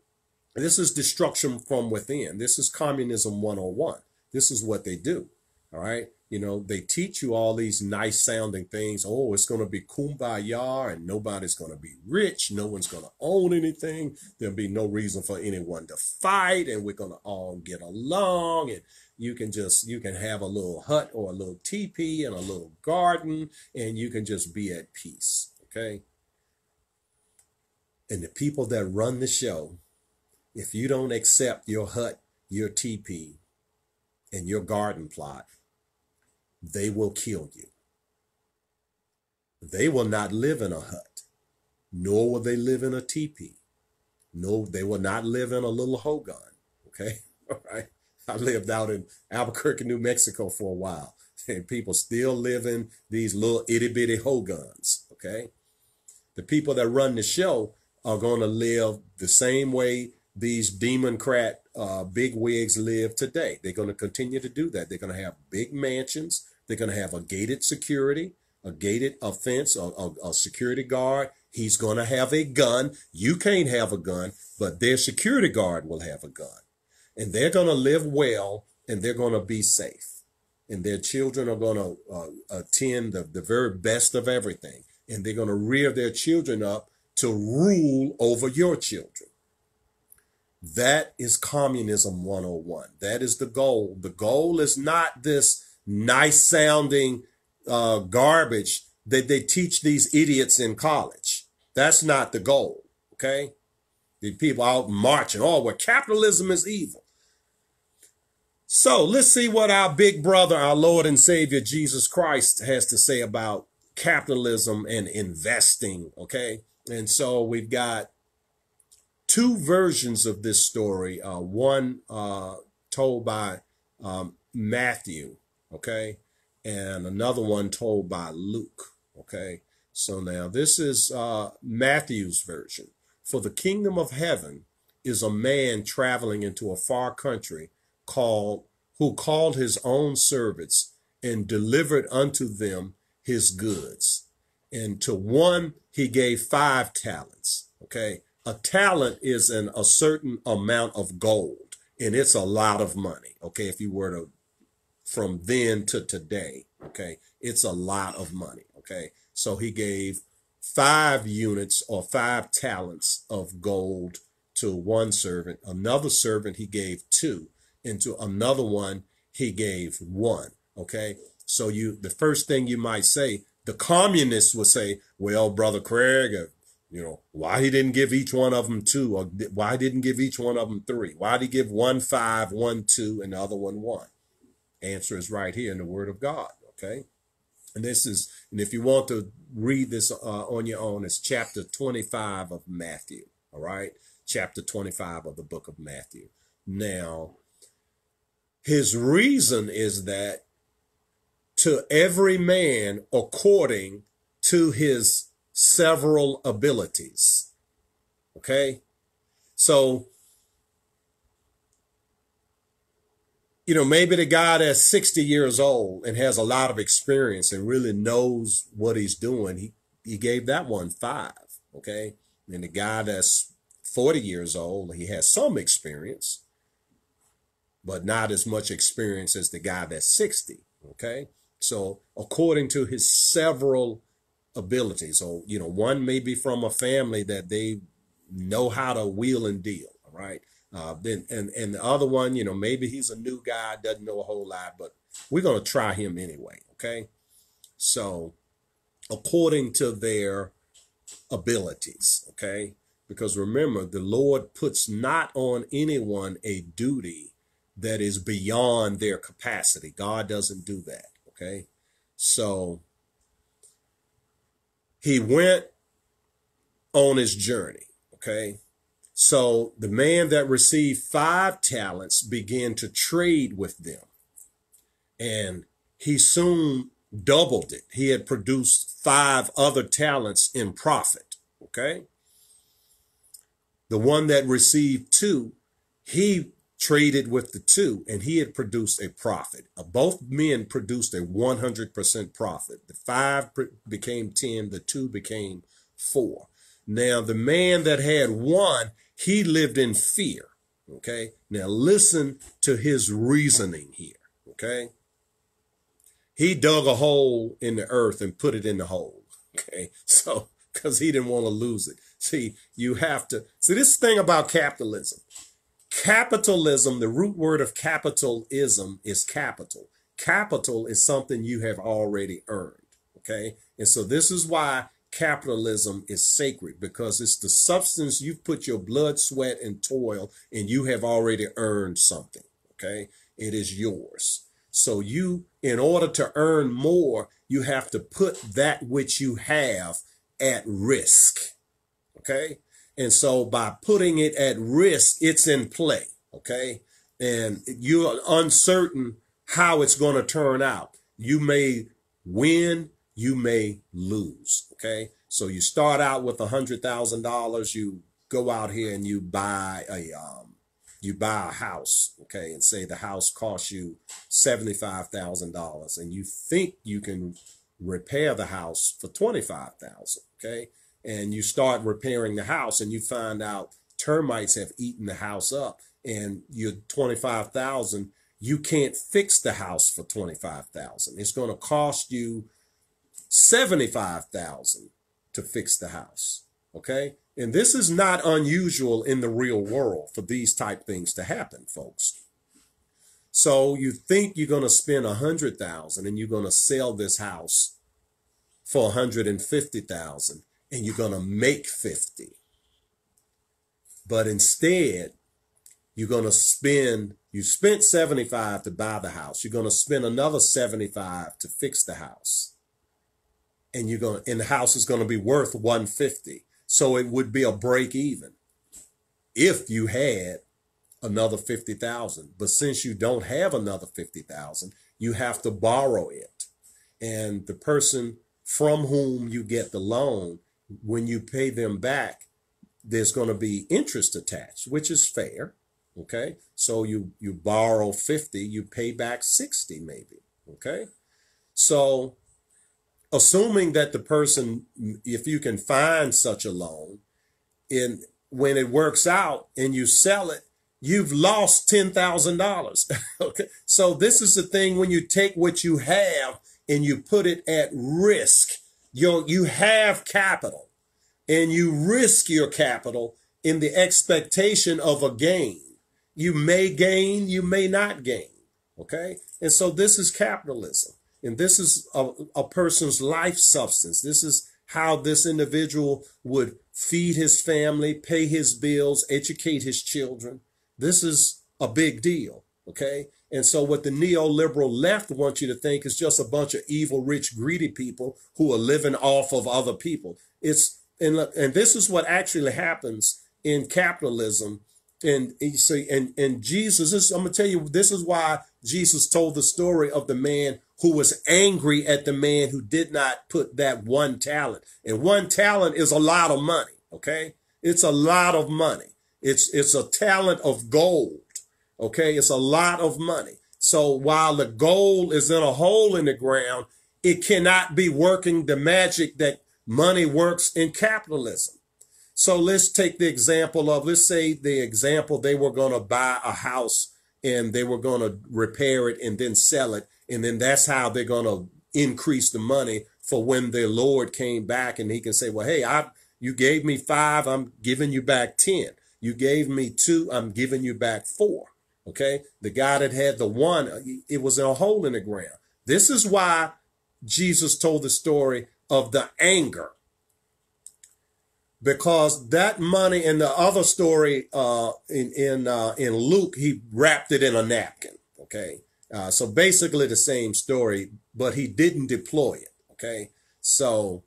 [SPEAKER 1] this is destruction from within. This is communism 101. This is what they do. All right. You know, they teach you all these nice sounding things. Oh, it's going to be kumbaya and nobody's going to be rich. No one's going to own anything. There'll be no reason for anyone to fight and we're going to all get along and you can just, you can have a little hut or a little teepee and a little garden and you can just be at peace. Okay. And the people that run the show, if you don't accept your hut, your teepee and your garden plot, they will kill you. They will not live in a hut, nor will they live in a teepee. No, they will not live in a little hogan. Okay. All right. I lived out in Albuquerque, New Mexico for a while, and people still live in these little itty bitty hogans. Okay. The people that run the show are going to live the same way these democrat uh, big wigs live today. They're going to continue to do that. They're going to have big mansions. They're going to have a gated security, a gated offense, a, a, a security guard. He's going to have a gun. You can't have a gun, but their security guard will have a gun. And they're going to live well and they're going to be safe. And their children are going to uh, attend the, the very best of everything. And they're going to rear their children up to rule over your children. That is communism 101. That is the goal. The goal is not this nice sounding uh, garbage that they teach these idiots in college. That's not the goal. Okay. The people out marching, oh, well, capitalism is evil. So let's see what our big brother, our Lord and Savior Jesus Christ has to say about capitalism and investing. Okay. And so we've got two versions of this story. Uh, one uh, told by um, Matthew, okay, and another one told by Luke, okay. So now this is uh, Matthew's version. For the kingdom of heaven is a man traveling into a far country called who called his own servants and delivered unto them his goods. And to one he gave five talents. Okay a talent is an a certain amount of gold and it's a lot of money okay if you were to from then to today okay it's a lot of money okay so he gave five units or five talents of gold to one servant another servant he gave two and to another one he gave one okay so you the first thing you might say the communists would say well brother craig uh, you know, why he didn't give each one of them two, or why didn't give each one of them three? Why did he give one five, one two, and the other one one? Answer is right here in the Word of God. Okay, and this is, and if you want to read this uh, on your own, it's chapter twenty-five of Matthew. All right, chapter twenty-five of the book of Matthew. Now, his reason is that to every man according to his several abilities. Okay? So, you know, maybe the guy that's 60 years old and has a lot of experience and really knows what he's doing, he, he gave that one five. Okay? And the guy that's 40 years old, he has some experience, but not as much experience as the guy that's 60. Okay? So, according to his several abilities. So, you know, one may be from a family that they know how to wheel and deal. All right. Uh, then and and the other one, you know, maybe he's a new guy, doesn't know a whole lot, but we're gonna try him anyway. Okay. So, according to their abilities. Okay. Because remember, the Lord puts not on anyone a duty that is beyond their capacity. God doesn't do that. Okay. So he went on his journey. Okay. So the man that received five talents began to trade with them. And he soon doubled it. He had produced five other talents in profit. Okay. The one that received two, he traded with the two and he had produced a profit. Uh, both men produced a 100% profit. The five became 10, the two became four. Now, the man that had one, he lived in fear. Okay. Now, listen to his reasoning here. Okay. He dug a hole in the earth and put it in the hole. Okay. So, because he didn't want to lose it. See, you have to see this thing about capitalism Capitalism, the root word of capitalism is capital. Capital is something you have already earned. Okay. And so this is why capitalism is sacred because it's the substance you've put your blood, sweat, and toil, and you have already earned something. Okay. It is yours. So you, in order to earn more, you have to put that which you have at risk. Okay. And so by putting it at risk, it's in play. Okay. And you're uncertain how it's going to turn out. You may win, you may lose. Okay. So you start out with a hundred thousand dollars, you go out here and you buy a, um, you buy a house, okay, and say the house costs you $75,000 and you think you can repair the house for 25,000, okay? And you start repairing the house and you find out termites have eaten the house up and you're 25,000, you can't fix the house for 25,000. It's going to cost you 75,000 to fix the house, okay? And this is not unusual in the real world for these type things to happen, folks. So you think you're going to spend a hundred thousand and you're going to sell this house for 150,000 and you're going to make 50. But instead, you're going to spend, you spent 75 to buy the house. You're going to spend another 75 to fix the house. And you're going to, and the house is going to be worth 150. So it would be a break even if you had another 50,000. But since you don't have another 50,000, you have to borrow it. And the person from whom you get the loan, when you pay them back, there's going to be interest attached, which is fair. Okay. So you, you borrow 50, you pay back 60 maybe. Okay. So assuming that the person, if you can find such a loan, in when it works out and you sell it, you've lost $10,000. okay. So this is the thing when you take what you have and you put it at risk. You you have capital and you risk your capital in the expectation of a gain. You may gain, you may not gain. Okay. And so this is capitalism. And this is a, a person's life substance. This is how this individual would feed his family, pay his bills, educate his children. This is a big deal, okay? And so what the neoliberal left wants you to think is just a bunch of evil, rich, greedy people who are living off of other people. It's and and this is what actually happens in capitalism. And you see, and and Jesus, this, I'm gonna tell you, this is why Jesus told the story of the man who was angry at the man who did not put that one talent. And one talent is a lot of money. Okay, it's a lot of money. It's, it's a talent of gold. Okay. It's a lot of money. So while the gold is in a hole in the ground, it cannot be working the magic that money works in capitalism. So let's take the example of, let's say the example, they were going to buy a house and they were going to repair it and then sell it. And then that's how they're going to increase the money for when their Lord came back and he can say, well, hey, I, you gave me five, I'm giving you back 10. You gave me two, I'm giving you back four. Okay. The guy that had the one, it was in a hole in the ground. This is why Jesus told the story of the anger. Because that money in the other story uh, in in uh, in Luke, he wrapped it in a napkin. Okay, uh, so basically the same story, but he didn't deploy it. Okay, so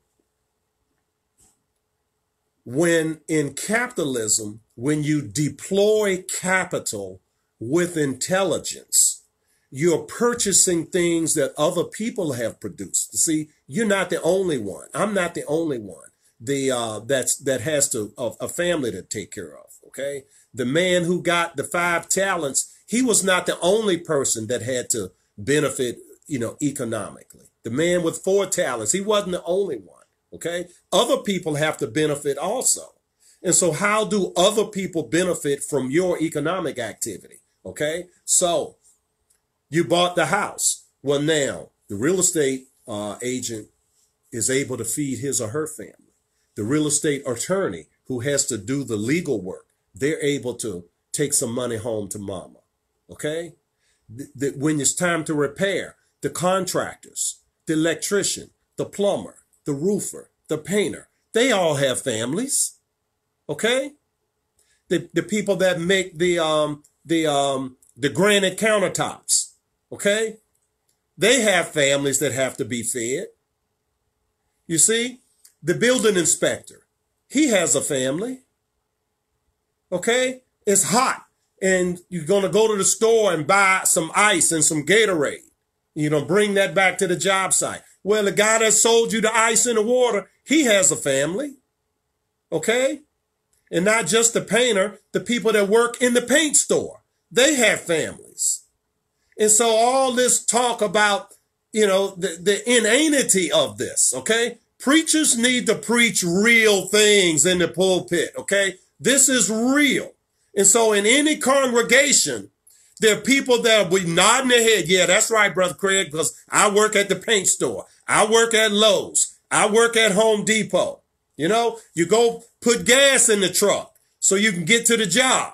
[SPEAKER 1] when in capitalism, when you deploy capital with intelligence, you're purchasing things that other people have produced. See, you're not the only one. I'm not the only one. The uh, that's that has to a, a family to take care of. Okay, the man who got the five talents, he was not the only person that had to benefit, you know, economically. The man with four talents, he wasn't the only one. Okay. Other people have to benefit also. And so how do other people benefit from your economic activity? Okay. So you bought the house. Well, now the real estate uh, agent is able to feed his or her family. The real estate attorney who has to do the legal work, they're able to take some money home to mama. Okay. The, when it's time to repair, the contractors, the electrician, the plumber, the roofer, the painter, they all have families. Okay? The the people that make the um the um the granite countertops, okay? They have families that have to be fed. You see, the building inspector, he has a family. Okay? It's hot and you're going to go to the store and buy some ice and some Gatorade. You know, bring that back to the job site. Well, the guy that sold you the ice and the water, he has a family. Okay? And not just the painter, the people that work in the paint store, they have families. And so all this talk about you know, the, the inanity of this, okay? Preachers need to preach real things in the pulpit, okay? This is real. And so in any congregation, there are people that will be nodding their head. Yeah, that's right, Brother Craig, because I work at the paint store. I work at Lowe's. I work at Home Depot. You know, you go put gas in the truck so you can get to the job.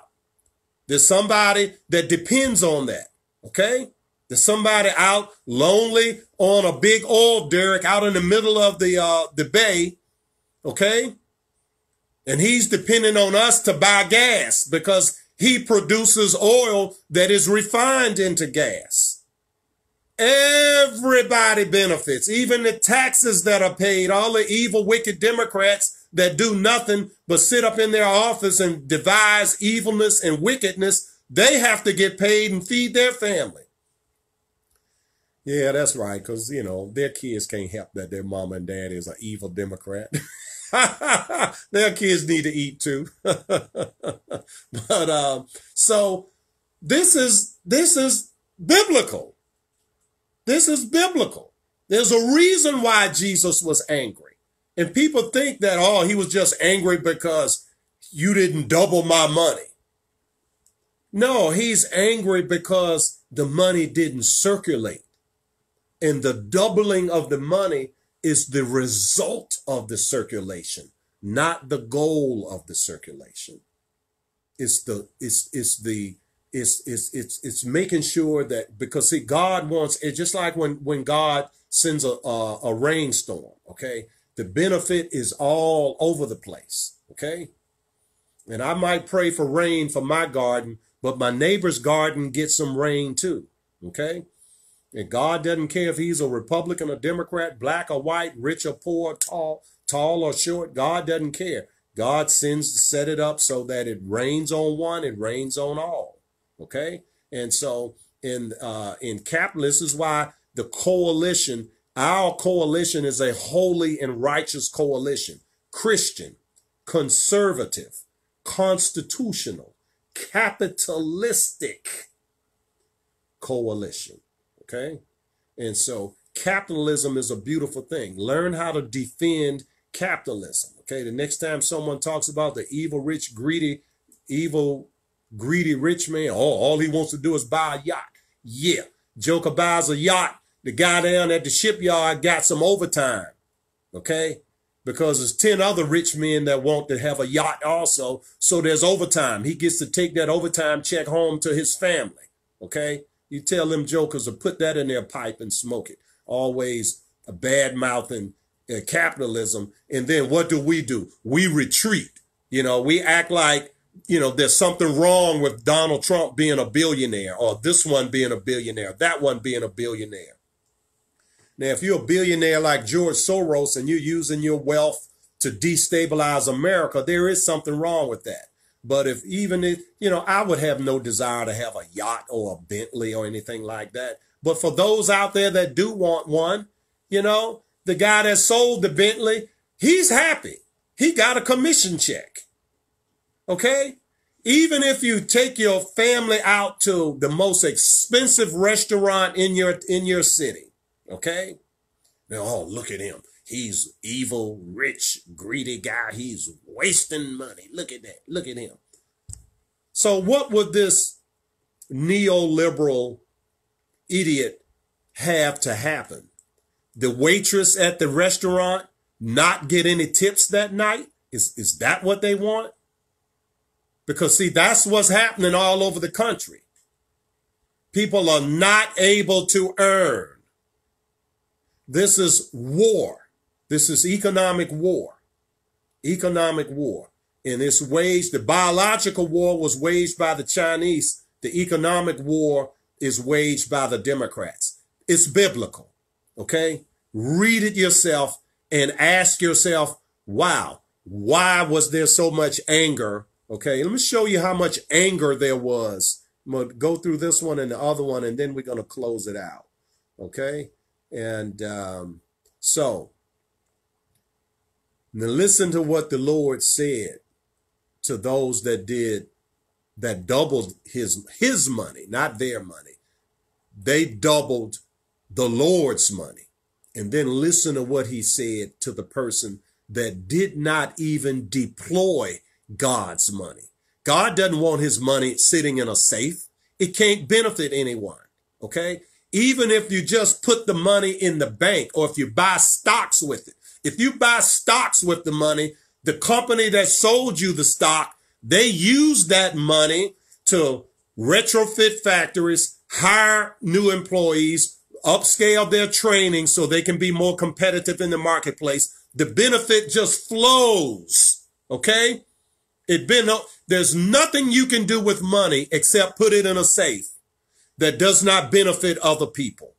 [SPEAKER 1] There's somebody that depends on that. Okay. There's somebody out lonely on a big oil derrick out in the middle of the, uh, the bay. Okay. And he's depending on us to buy gas because he produces oil that is refined into gas. Everybody benefits, even the taxes that are paid, all the evil, wicked Democrats that do nothing but sit up in their office and devise evilness and wickedness, they have to get paid and feed their family. Yeah, that's right, because, you know, their kids can't help that their mama and dad is an evil Democrat. their kids need to eat too. but um, so this is this is biblical. This is biblical. There's a reason why Jesus was angry. And people think that, oh, he was just angry because you didn't double my money. No, he's angry because the money didn't circulate. And the doubling of the money is the result of the circulation, not the goal of the circulation. It's the it's it's the it's it's it's it's making sure that because see God wants it just like when when God sends a a, a rainstorm, okay? The benefit is all over the place. Okay. And I might pray for rain for my garden, but my neighbor's garden gets some rain too. Okay. And God doesn't care if he's a Republican or Democrat, black or white, rich or poor, tall, tall or short. God doesn't care. God sends to set it up so that it rains on one, it rains on all. Okay. And so in uh, in capitalism is why the coalition our coalition is a holy and righteous coalition, Christian, conservative, constitutional, capitalistic coalition. Okay. And so capitalism is a beautiful thing. Learn how to defend capitalism. Okay. The next time someone talks about the evil, rich, greedy, evil, greedy rich man, oh, all he wants to do is buy a yacht. Yeah. Joker buys a yacht the guy down at the shipyard got some overtime, okay? Because there's 10 other rich men that want to have a yacht also. So there's overtime. He gets to take that overtime check home to his family, okay? You tell them jokers to put that in their pipe and smoke it. Always a bad mouthing uh, capitalism. And then what do we do? We retreat. You know, we act like you know, there's something wrong with Donald Trump being a billionaire or this one being a billionaire, that one being a billionaire. Now, if you're a billionaire like George Soros and you're using your wealth to destabilize America, there is something wrong with that. But if even if, you know, I would have no desire to have a yacht or a Bentley or anything like that. But for those out there that do want one, you know, the guy that sold the Bentley, he's happy. He got a commission check. Okay? Even if you take your family out to the most expensive restaurant in your in your city, Okay? Now, oh, look at him. He's evil, rich, greedy guy. He's wasting money. Look at that. Look at him. So, what would this neoliberal idiot have to happen? The waitress at the restaurant not get any tips that night? Is, is that what they want? Because, see, that's what's happening all over the country. People are not able to earn. This is war. This is economic war. Economic war. And it's waged, the biological war was waged by the Chinese. The economic war is waged by the Democrats. It's biblical. Okay? Read it yourself and ask yourself, wow, why was there so much anger? Okay, let me show you how much anger there was. I'm going to go through this one and the other one, and then we're going to close it out. Okay? And um, so, now listen to what the Lord said to those that did that doubled his his money, not their money. They doubled the Lord's money. And then listen to what he said to the person that did not even deploy God's money. God doesn't want his money sitting in a safe. It can't benefit anyone. Okay. Even if you just put the money in the bank or if you buy stocks with it, if you buy stocks with the money, the company that sold you the stock, they use that money to retrofit factories, hire new employees, upscale their training so they can be more competitive in the marketplace. The benefit just flows. Okay. It been, there's nothing you can do with money except put it in a safe that does not benefit other people.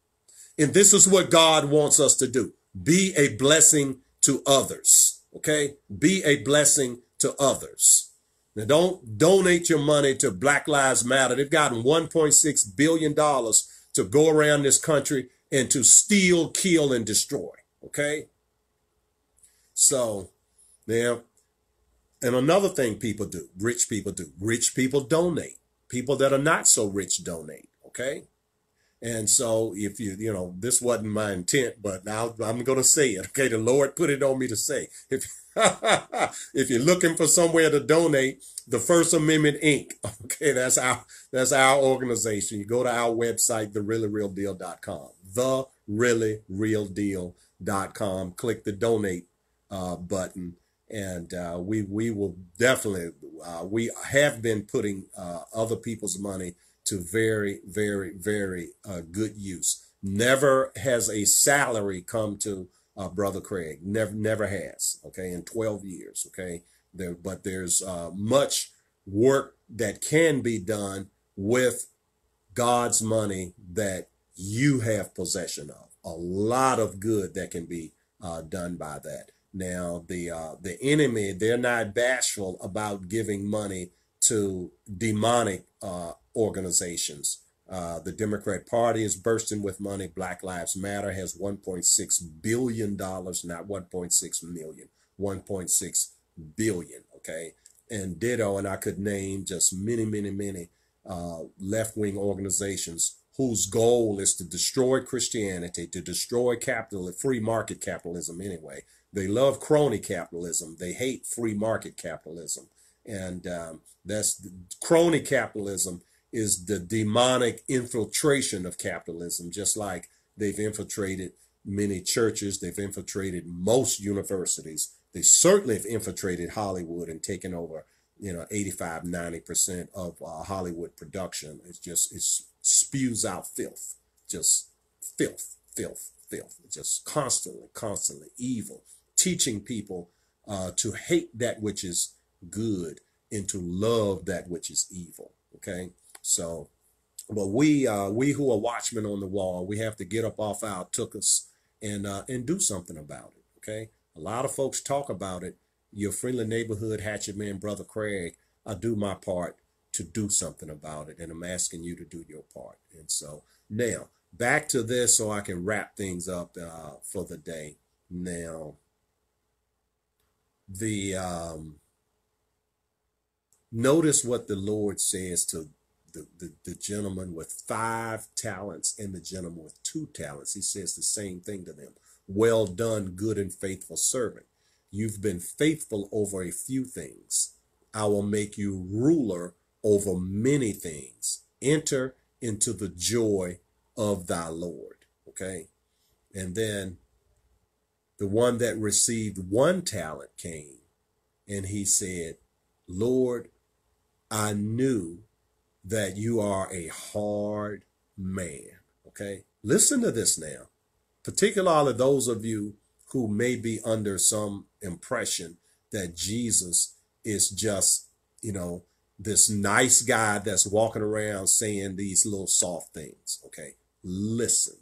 [SPEAKER 1] And this is what God wants us to do. Be a blessing to others. Okay. Be a blessing to others. Now don't donate your money to Black Lives Matter. They've gotten $1.6 billion to go around this country and to steal, kill, and destroy. Okay. So now, and another thing people do, rich people do, rich people donate. People that are not so rich donate. Okay. And so if you, you know, this wasn't my intent, but now I'm going to say it. Okay. The Lord put it on me to say, if, if you're looking for somewhere to donate, the First Amendment Inc. Okay. That's our, that's our organization. You go to our website, thereallyrealdeal.com, thereallyrealdeal.com, click the donate uh, button. And uh, we, we will definitely, uh, we have been putting uh, other people's money to very, very, very uh, good use. Never has a salary come to uh, Brother Craig. Never, never has. Okay, in 12 years. Okay, there, but there's uh, much work that can be done with God's money that you have possession of. A lot of good that can be uh, done by that. Now, the uh, the enemy, they're not bashful about giving money to demonic uh, organizations. Uh, the Democrat Party is bursting with money. Black Lives Matter has 1.6 billion dollars, not 1.6 million, 1.6 billion. Okay, and ditto, and I could name just many, many, many uh, left-wing organizations whose goal is to destroy Christianity, to destroy capital, free market capitalism. Anyway, they love crony capitalism. They hate free market capitalism, and um, that's crony capitalism is the demonic infiltration of capitalism, just like they've infiltrated many churches, they've infiltrated most universities, they certainly have infiltrated Hollywood and taken over, you know, 85, 90% of uh, Hollywood production. It's just, it spews out filth, just filth, filth, filth, just constantly, constantly evil, teaching people uh, to hate that which is good and to love that which is evil. Okay. So, but we uh, we who are watchmen on the wall, we have to get up off our tuchus and uh, and do something about it. Okay, a lot of folks talk about it. Your friendly neighborhood hatchet man, brother Craig, I do my part to do something about it, and I'm asking you to do your part. And so now back to this, so I can wrap things up uh, for the day. Now, the um, notice what the Lord says to the, the, the gentleman with five talents and the gentleman with two talents. He says the same thing to them. Well done, good and faithful servant. You've been faithful over a few things. I will make you ruler over many things. Enter into the joy of thy Lord. Okay. And then the one that received one talent came and he said, Lord, I knew that you are a hard man. Okay. Listen to this now, particularly those of you who may be under some impression that Jesus is just, you know, this nice guy that's walking around saying these little soft things. Okay. Listen.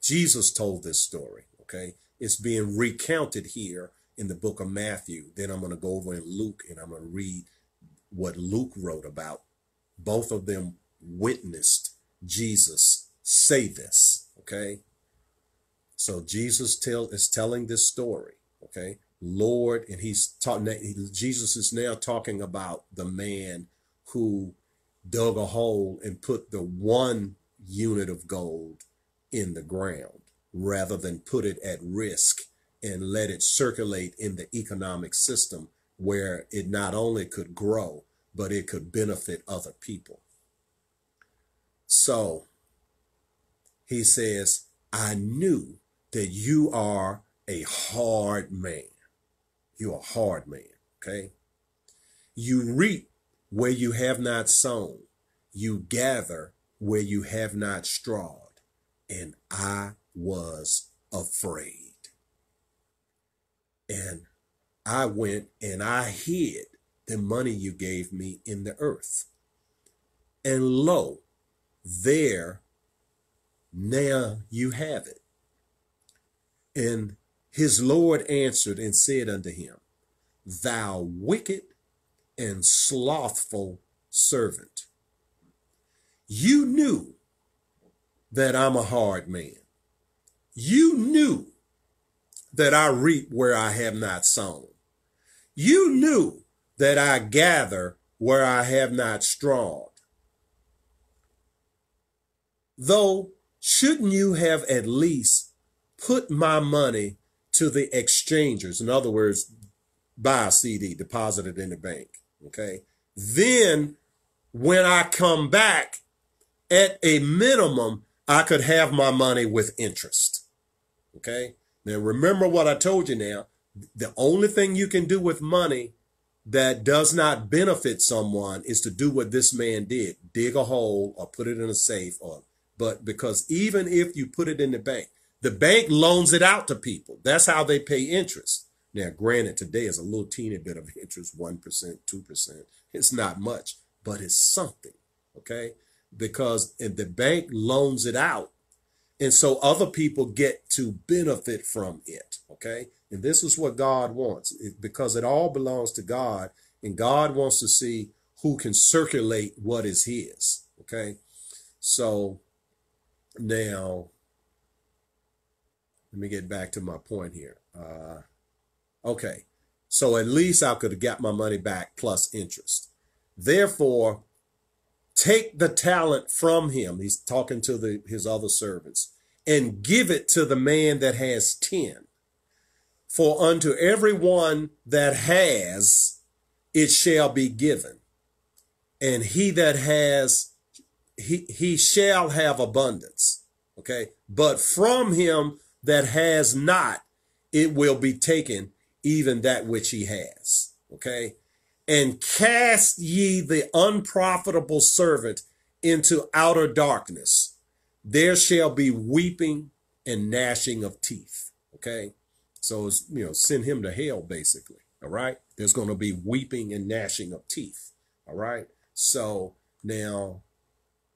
[SPEAKER 1] Jesus told this story. Okay. It's being recounted here in the book of Matthew. Then I'm going to go over in Luke and I'm going to read what Luke wrote about. Both of them witnessed Jesus say this, okay? So Jesus tell is telling this story, okay? Lord, and he's talking, Jesus is now talking about the man who dug a hole and put the one unit of gold in the ground rather than put it at risk and let it circulate in the economic system where it not only could grow, but it could benefit other people. So he says, I knew that you are a hard man. You're a hard man, okay? You reap where you have not sown, you gather where you have not strawed. And I was afraid. And I went and I hid the money you gave me in the earth. And lo, there, now you have it. And his Lord answered and said unto him, Thou wicked and slothful servant, you knew that I'm a hard man. You knew that I reap where I have not sown. You knew that I gather where I have not strawed. Though, shouldn't you have at least put my money to the exchangers? In other words, buy a CD, deposit it in the bank. Okay. Then when I come back, at a minimum, I could have my money with interest. Okay. Now remember what I told you now. The only thing you can do with money that does not benefit someone is to do what this man did. Dig a hole or put it in a safe or but because even if you put it in the bank, the bank loans it out to people. That's how they pay interest. Now, granted, today is a little teeny bit of interest, 1%, 2%. It's not much, but it's something. Okay. Because and the bank loans it out and so other people get to benefit from it. Okay. And this is what God wants because it all belongs to God. And God wants to see who can circulate what is His. Okay. So now, let me get back to my point here. Uh, okay. So at least I could have got my money back plus interest. Therefore, take the talent from him. He's talking to the, his other servants and give it to the man that has 10. For unto every one that has, it shall be given. And he that has, he, he shall have abundance. Okay. But from him that has not, it will be taken even that which he has. Okay and cast ye the unprofitable servant into outer darkness. There shall be weeping and gnashing of teeth. Okay. So it's, you know, send him to hell, basically. All right. There's going to be weeping and gnashing of teeth. All right. So now,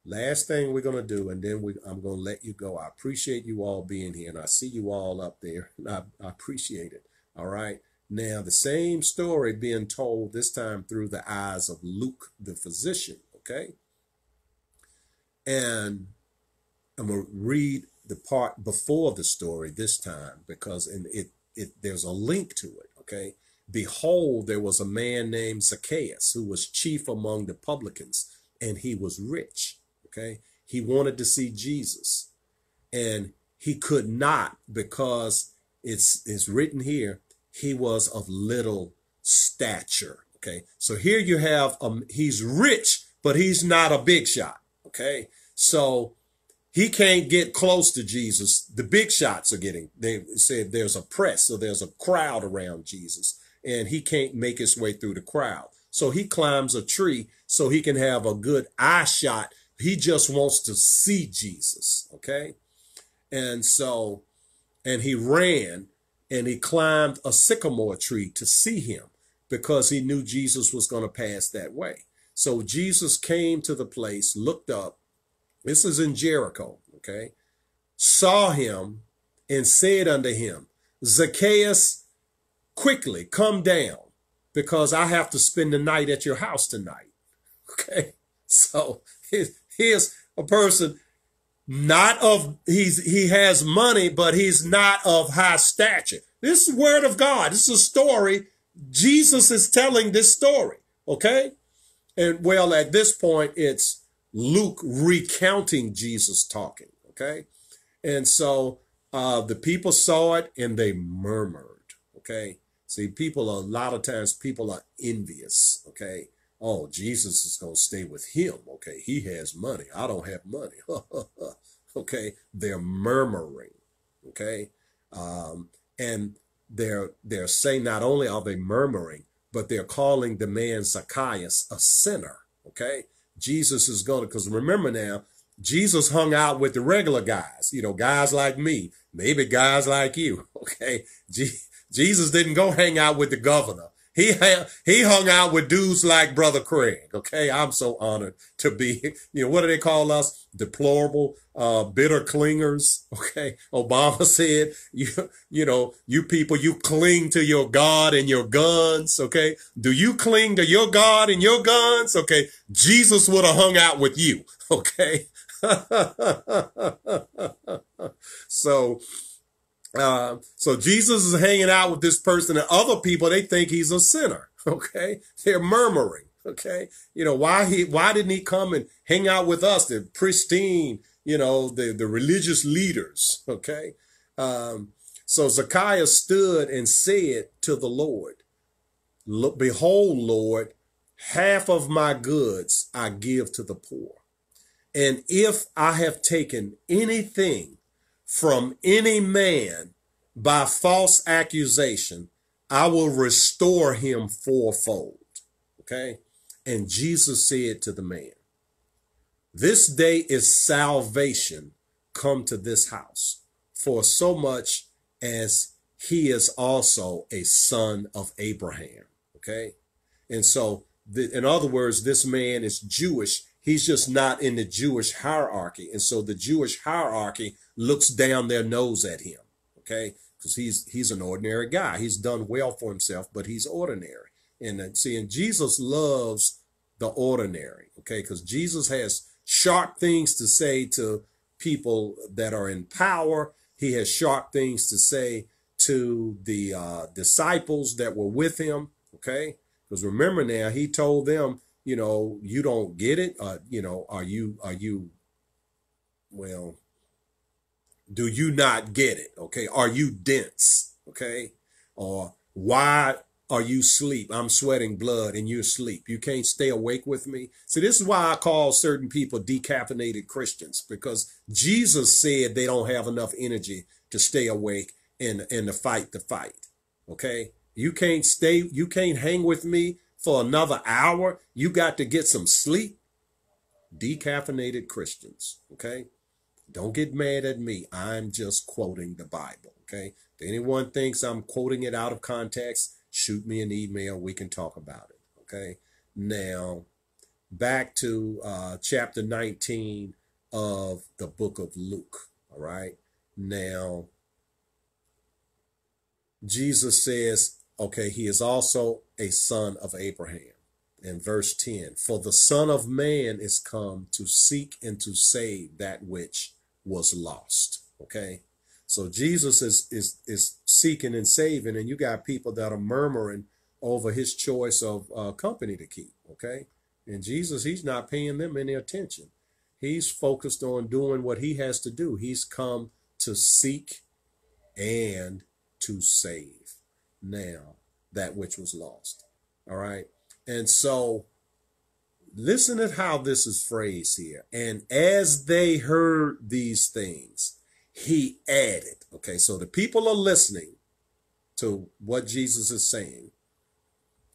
[SPEAKER 1] last thing we're going to do, and then we, I'm going to let you go. I appreciate you all being here, and I see you all up there. And I, I appreciate it. All right. Now, the same story being told this time through the eyes of Luke, the physician, okay? And I'm going to read the part before the story this time because in it, it there's a link to it, okay? Behold, there was a man named Zacchaeus who was chief among the publicans, and he was rich, okay? He wanted to see Jesus, and he could not because it's, it's written here he was of little stature. Okay. So here you have, um, he's rich, but he's not a big shot. Okay. So he can't get close to Jesus. The big shots are getting, they said there's a press, so there's a crowd around Jesus, and he can't make his way through the crowd. So he climbs a tree so he can have a good eye shot. He just wants to see Jesus. Okay. And so, and he ran and he climbed a sycamore tree to see him because he knew Jesus was going to pass that way. So Jesus came to the place, looked up. This is in Jericho, okay? Saw him and said unto him, Zacchaeus, quickly come down because I have to spend the night at your house tonight. Okay. So here's a person not of he's he has money, but he's not of high stature. This is word of God. This is a story. Jesus is telling this story. Okay. And well, at this point, it's Luke recounting Jesus talking. Okay. And so uh, the people saw it and they murmured. Okay. See, people a lot of times people are envious. Okay. Oh, Jesus is going to stay with him. Okay. He has money. I don't have money. okay. They're murmuring. Okay. Um, and they're they're saying not only are they murmuring, but they're calling the man Zacchaeus a sinner. Okay. Jesus is going to, because remember now, Jesus hung out with the regular guys, you know, guys like me, maybe guys like you. Okay. Jesus didn't go hang out with the governor. He he hung out with dudes like Brother Craig. Okay, I'm so honored to be. You know what do they call us? Deplorable, uh, bitter clingers. Okay, Obama said you you know you people you cling to your God and your guns. Okay, do you cling to your God and your guns? Okay, Jesus would have hung out with you. Okay, so uh, so Jesus is hanging out with this person and other people, they think he's a sinner. Okay. They're murmuring. Okay. You know, why he, why didn't he come and hang out with us, the pristine, you know, the, the religious leaders? Okay. Um, so Zacchaeus stood and said to the Lord, Behold, Lord, half of my goods I give to the poor. And if I have taken anything from any man by false accusation, I will restore him fourfold. Okay. And Jesus said to the man, This day is salvation come to this house, for so much as he is also a son of Abraham. Okay. And so, the, in other words, this man is Jewish He's just not in the Jewish hierarchy. And so the Jewish hierarchy looks down their nose at him. Okay. Because he's he's an ordinary guy. He's done well for himself, but he's ordinary. And uh, see, and Jesus loves the ordinary. Okay. Because Jesus has sharp things to say to people that are in power. He has sharp things to say to the uh, disciples that were with him. Okay. Because remember now, he told them, you know, you don't get it, uh, you know, are you, are you, well, do you not get it? Okay. Are you dense? Okay. Or why are you sleep? I'm sweating blood and you're asleep. You can't stay awake with me. See, this is why I call certain people decaffeinated Christians because Jesus said they don't have enough energy to stay awake and, and to fight the fight. Okay. You can't stay, you can't hang with me for another hour. You got to get some sleep. Decaffeinated Christians, okay? Don't get mad at me. I'm just quoting the Bible, okay? If anyone thinks I'm quoting it out of context, shoot me an email. We can talk about it, okay? Now, back to uh, chapter 19 of the book of Luke, all right? Now, Jesus says, Okay, he is also a son of Abraham. In verse 10, for the Son of Man is come to seek and to save that which was lost. Okay. So Jesus is is is seeking and saving, and you got people that are murmuring over his choice of uh, company to keep. Okay. And Jesus, he's not paying them any attention. He's focused on doing what he has to do. He's come to seek and to save now that which was lost. All right. And so listen at how this is phrased here. And as they heard these things, he added. Okay. So the people are listening to what Jesus is saying.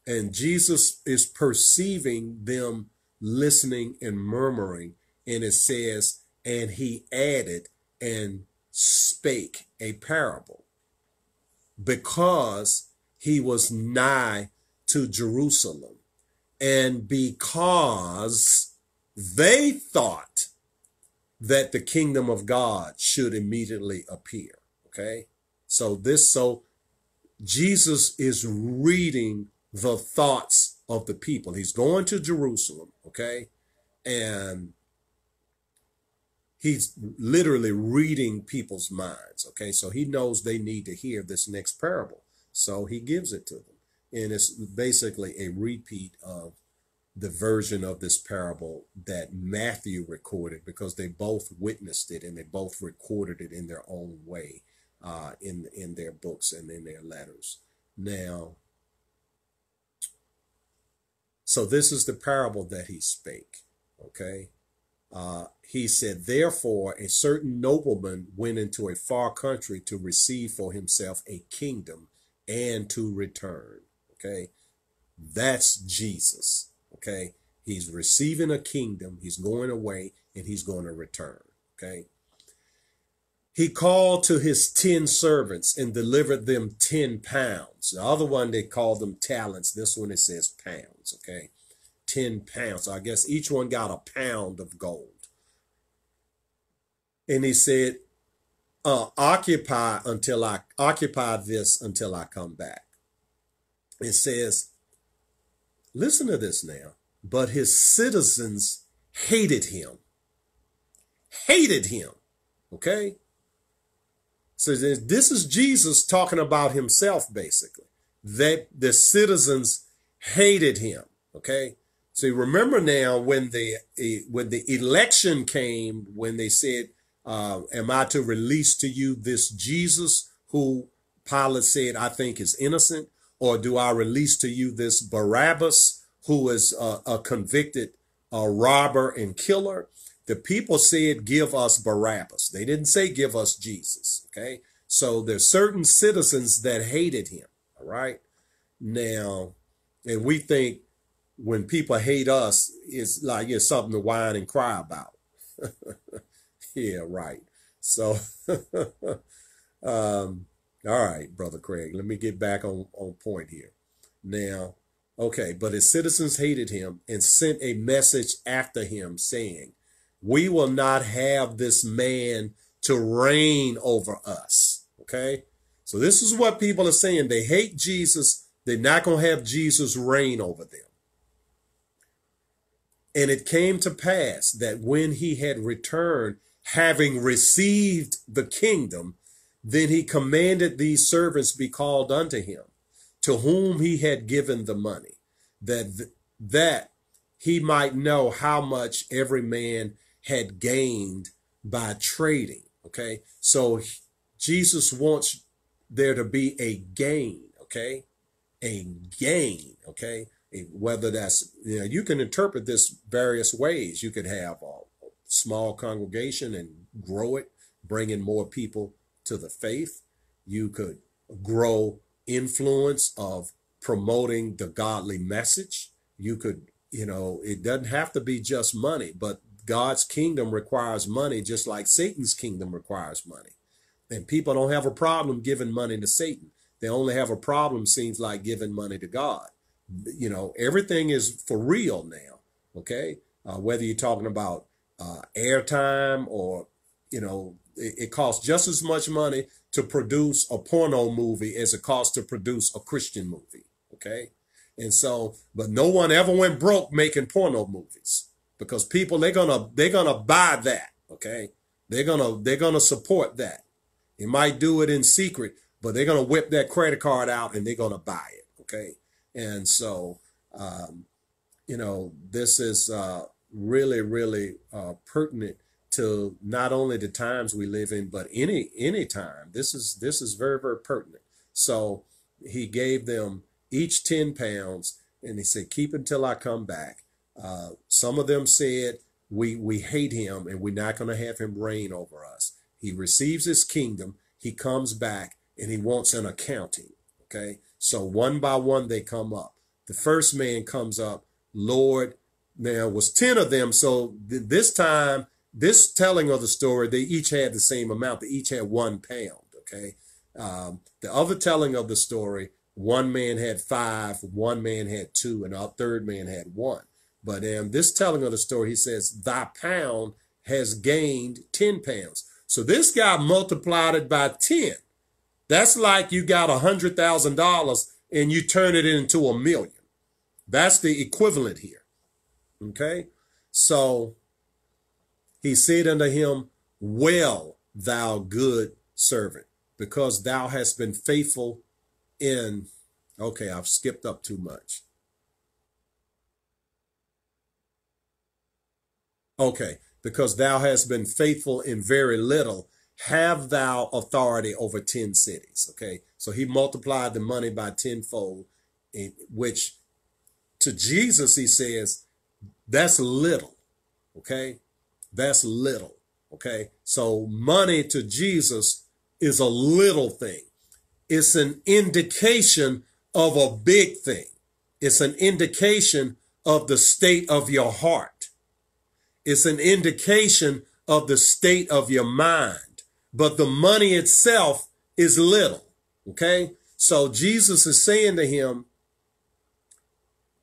[SPEAKER 1] And Jesus is perceiving them listening and murmuring. And it says, and he added and spake a parable because he was nigh to Jerusalem. And because they thought that the kingdom of God should immediately appear. Okay. So this, so Jesus is reading the thoughts of the people. He's going to Jerusalem. Okay. And he's literally reading people's minds. Okay. So he knows they need to hear this next parable. So he gives it to them. And it's basically a repeat of the version of this parable that Matthew recorded because they both witnessed it and they both recorded it in their own way uh, in in their books and in their letters. Now, so this is the parable that he spake. Okay, uh, he said, therefore, a certain nobleman went into a far country to receive for himself a kingdom and to return. Okay, that's Jesus. Okay. He's receiving a kingdom. He's going away and he's going to return. Okay. He called to his 10 servants and delivered them 10 pounds. The other one, they called them talents. This one, it says pounds. Okay. 10 pounds. I guess each one got a pound of gold. And he said, uh, occupy until I occupy this until I come back. It says, Listen to this now. But his citizens hated him. Hated him. Okay? So this is Jesus talking about himself, basically. That the citizens hated him. Okay? So remember now when the when the election came, when they said, uh, "Am I to release to you this Jesus who Pilate said I think is innocent?" Or do I release to you this Barabbas, who is a, a convicted uh, robber and killer? The people said, give us Barabbas. They didn't say, give us Jesus. Okay. So there's certain citizens that hated him. All right. Now, and we think when people hate us, it's like it's something to whine and cry about. yeah, right. So, um, all right, Brother Craig, let me get back on, on point here. Now, okay, but his citizens hated him and sent a message after him saying, We will not have this man to reign over us. Okay? So this is what people are saying. They hate Jesus. They're not going to have Jesus reign over them. And it came to pass that when he had returned, having received the kingdom, then he commanded these servants be called unto him, to whom he had given the money, that th- that he might know how much every man had gained by trading. Okay, so Jesus wants there to be a gain. Okay, a gain. Okay, whether that's you know you can interpret this various ways. You could have a small congregation and grow it, bring in more people to the faith. You could grow influence of promoting the godly message. You could, you know, it doesn't have to be just money, but God's kingdom requires money just like Satan's kingdom requires money. And people don't have a problem giving money to Satan. They only have a problem, seems like, giving money to God. You know, everything is for real now, okay? Uh, whether you're talking about uh, airtime or, you know, it, costs just as much money to produce a porno movie as it costs to produce a Christian movie. Okay. And so, but no one ever went broke making porno movies because people, they're going to, they're going to buy that. Okay. They're going to, they're going to support that. They might do it in secret, but they're going to whip that credit card out and they're going to buy it. Okay. And so, um, you know, this is, uh, really, really, uh, pertinent to not only the times we live in, but any any time. This is this is very very pertinent. So he gave them each ten pounds, and he said, "Keep until I come back." Uh, some of them said, "We we hate him, and we're not going to have him reign over us." He receives his kingdom. He comes back, and he wants an accounting. Okay, so one by one they come up. The first man comes up, Lord. Now was ten of them, so th- this time this telling of the story, they each had the same amount. They each had one pound. Okay. Um, the other telling of the story, one man had five, one man had two, and a third man had one. But in this telling of the story, he says, Thy pound has gained 10 pounds. So this guy multiplied it by 10. That's like you got a $100,000 and you turn it into a million. That's the equivalent here. Okay. So he said unto him, Well, thou good servant, because thou hast been faithful in. Okay, I've skipped up too much. Okay, because thou hast been faithful in very little, have thou authority over 10 cities. Okay, so he multiplied the money by tenfold, which to Jesus, he says, that's little. Okay, that's little. Okay, so money to Jesus is a little thing. It's an indication of a big thing. It's an indication of the state of your heart. It's an indication of the state of your mind. But the money itself is little. Okay. So Jesus is saying to him,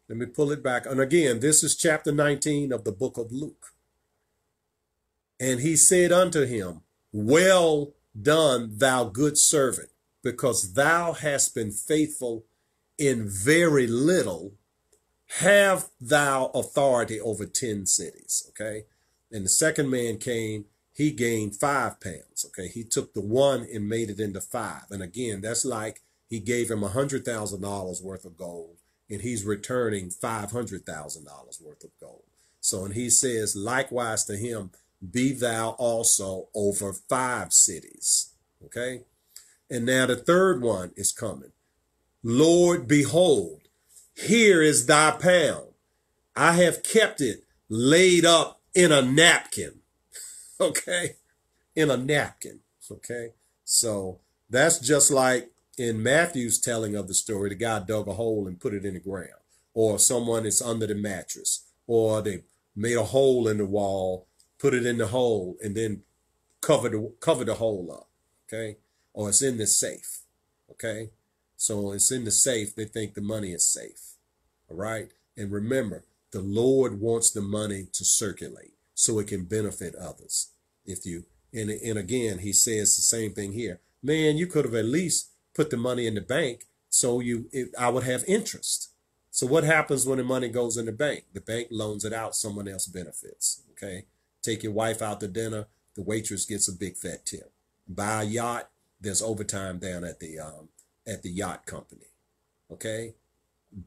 [SPEAKER 1] let me pull it back. And again, this is chapter 19 of the book of Luke. And he said unto him, Well done, thou good servant, because thou hast been faithful in very little, have thou authority over 10 cities. Okay. And the second man came, he gained five pounds. Okay. He took the one and made it into five. And again, that's like he gave him a hundred thousand dollars worth of gold and he's returning five hundred thousand dollars worth of gold. So, and he says, likewise to him, be thou also over five cities. Okay. And now the third one is coming. Lord, behold, here is thy pound. I have kept it laid up in a napkin. Okay. In a napkin. Okay. So that's just like in Matthew's telling of the story, the guy dug a hole and put it in the ground, or someone is under the mattress, or they made a hole in the wall, put it in the hole, and then cover the cover the hole up. Okay. Or it's in the safe. Okay. So it's in the safe. They think the money is safe. All right. And remember, the Lord wants the money to circulate so it can benefit others. If you, and, and again, he says the same thing here. Man, you could have at least put the money in the bank so you, it, I would have interest. So what happens when the money goes in the bank? The bank loans it out, someone else benefits. Okay. Take your wife out to dinner. The waitress gets a big fat tip. Buy a yacht. There's overtime down at the um, at the yacht company. Okay?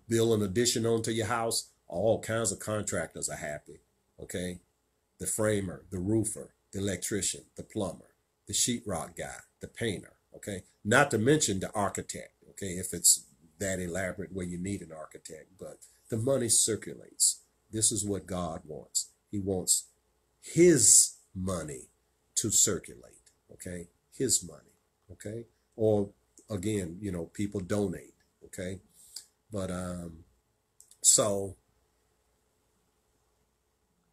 [SPEAKER 1] Build an addition onto your house. All kinds of contractors are happy. Okay? The framer, the roofer, the electrician, the plumber, the sheetrock guy, the painter. Okay? Not to mention the architect. Okay? If it's that elaborate where you need an architect, but the money circulates. This is what God wants. He wants his money to circulate. Okay? His money. Okay? Or again, you know, people donate. Okay. But um, so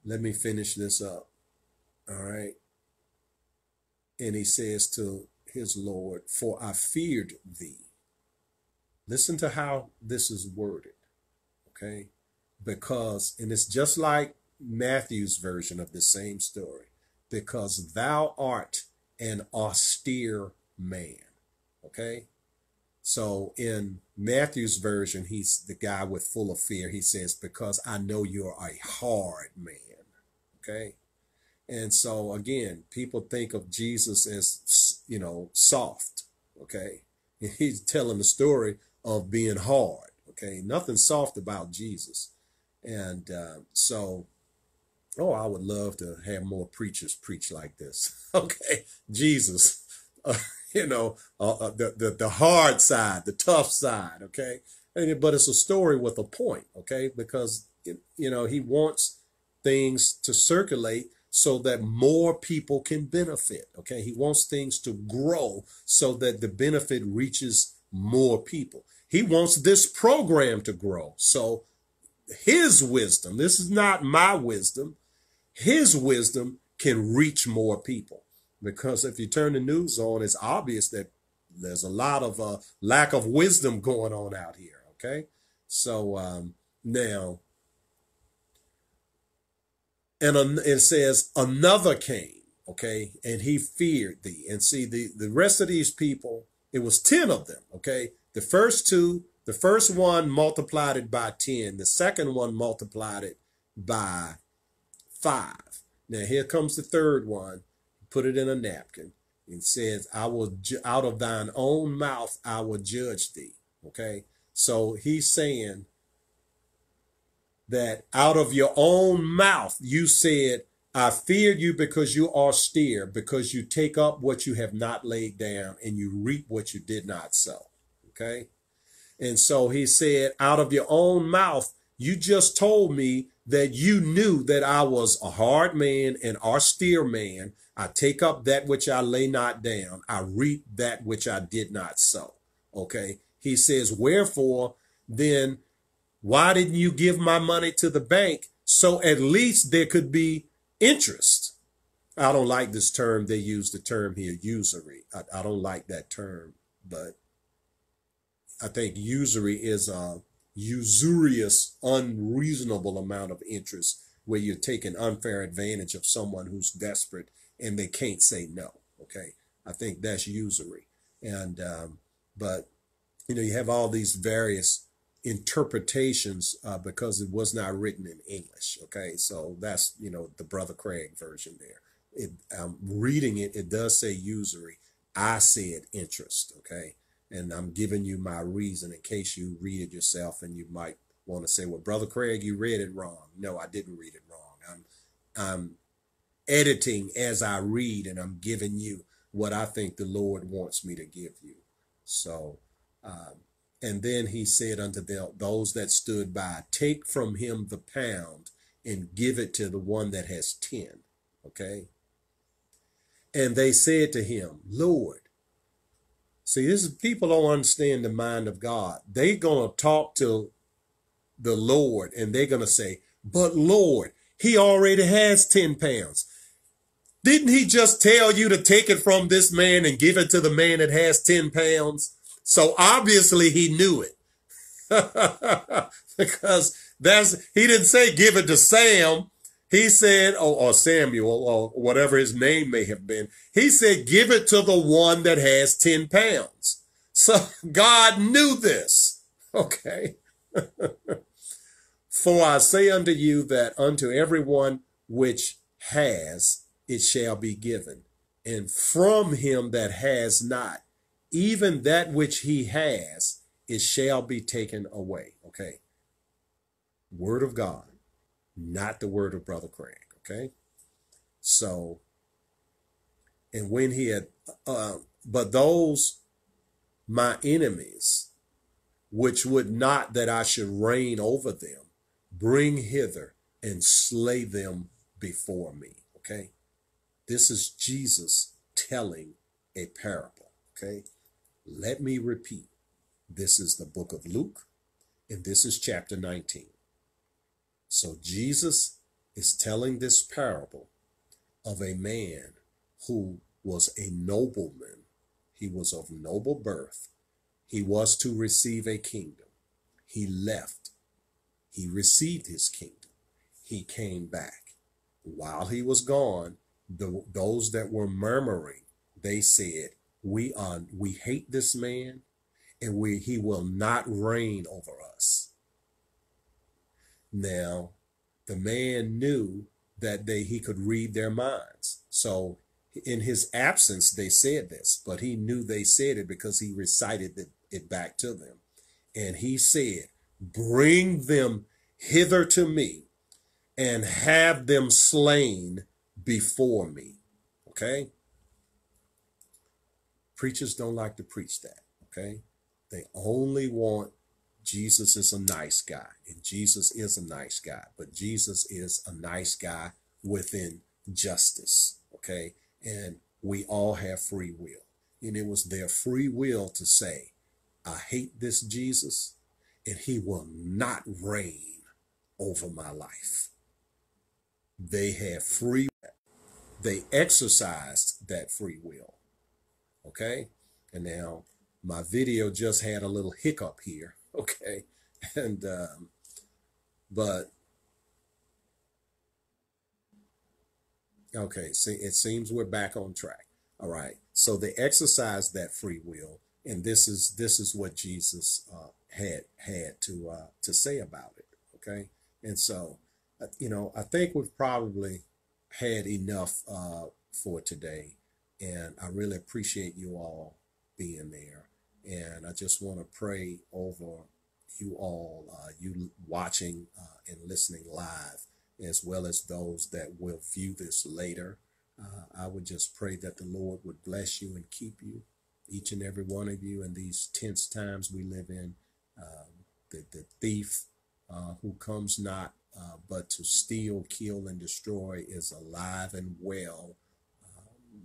[SPEAKER 1] let me finish this up. All right. And he says to his Lord, For I feared thee. Listen to how this is worded. Okay. Because, and it's just like Matthew's version of the same story, because thou art an austere man. Okay. So in Matthew's version, he's the guy with full of fear. He says, Because I know you're a hard man. Okay. And so again, people think of Jesus as, you know, soft. Okay. He's telling the story of being hard. Okay. Nothing soft about Jesus. And uh, so, oh, I would love to have more preachers preach like this. Okay. Jesus. Uh, you know, uh, uh, the, the, the hard side, the tough side, okay? And, but it's a story with a point, okay? Because, it, you know, he wants things to circulate so that more people can benefit, okay? He wants things to grow so that the benefit reaches more people. He wants this program to grow. So his wisdom, this is not my wisdom, his wisdom can reach more people because if you turn the news on, it's obvious that there's a lot of uh, lack of wisdom going on out here. Okay, so um, now, and it says another came. Okay, and he feared thee. And see the the rest of these people, it was ten of them. Okay, the first two, the first one multiplied it by ten. The second one multiplied it by five. Now here comes the third one put it in a napkin. and says, I will, out of thine own mouth, I will judge thee. Okay. So he's saying that out of your own mouth, you said, I fear you because you are austere, because you take up what you have not laid down and you reap what you did not sow. Okay. And so he said, out of your own mouth, you just told me that you knew that I was a hard man, an austere man. I take up that which I lay not down. I reap that which I did not sow. Okay. He says, wherefore then, why didn't you give my money to the bank? So at least there could be interest. I don't like this term. They use the term here, usury. I, I don't like that term, but I think usury is a usurious, unreasonable amount of interest where you're taking unfair advantage of someone who's desperate and they can't say no. Okay. I think that's usury. And, um, but, you know, you have all these various interpretations uh, because it was not written in English. Okay, so that's you know the Brother Craig version there. It, I'm reading it. It does say usury. I said interest. Okay, and I'm giving you my reason in case you read it yourself and you might want to say, "Well, Brother Craig, you read it wrong." No, I didn't read it wrong. I'm I'm editing as I read, and I'm giving you what I think the Lord wants me to give you. So. Um, and then he said unto them, those that stood by, take from him the pound and give it to the one that has 10. Okay. And they said to him, Lord, see, this is people don't understand the mind of God. They're going to talk to the Lord and they're going to say, but Lord, he already has 10 pounds. Didn't he just tell you to take it from this man and give it to the man that has 10 pounds? So obviously he knew it. because that's he didn't say give it to Sam. He said, or, or Samuel, or whatever his name may have been. He said, give it to the one that has 10 pounds. So God knew this. Okay. For I say unto you that unto everyone which has, it shall be given. And from him that has not, even that which he has, it shall be taken away. Okay. Word of God, not the word of Brother Craig. Okay. So, and when he had, uh, but those my enemies, which would not that I should reign over them, bring hither and slay them before me. Okay. This is Jesus telling a parable. Okay. Let me repeat. This is the book of Luke, and this is chapter 19. So Jesus is telling this parable of a man who was a nobleman. He was of noble birth. He was to receive a kingdom. He left. He received his kingdom. He came back. While he was gone, the, those that were murmuring, they said, we are we hate this man and we he will not reign over us now the man knew that they he could read their minds. So in his absence they said this but he knew they said it because he recited it, it back to them. And he said bring them hither to me and have them slain before me. Okay? Preachers don't like to preach that, okay? They only want Jesus is a nice guy, and Jesus is a nice guy, but Jesus is a nice guy within justice, okay? And we all have free will. And it was their free will to say, I hate this Jesus, and he will not reign over my life. They have free they exercised that free will. Okay. And now my video just had a little hiccup here. Okay. And, um, but, okay. See, it seems we're back on track. All right. So they exercised that free will. And this is, this is what Jesus, uh, had, had to, uh, to say about it. Okay. And so, uh, you know, I think we've probably had enough, uh, for today. And I really appreciate you all being there. And I just want to pray over you all, uh, you watching uh, and listening live. as well as those that will view this later. Uh, I would just pray that the Lord would bless you and keep you, each and every one of you, in these tense times we live in. Um, the, the thief uh, who comes not uh, but to steal, kill, and destroy is alive and well.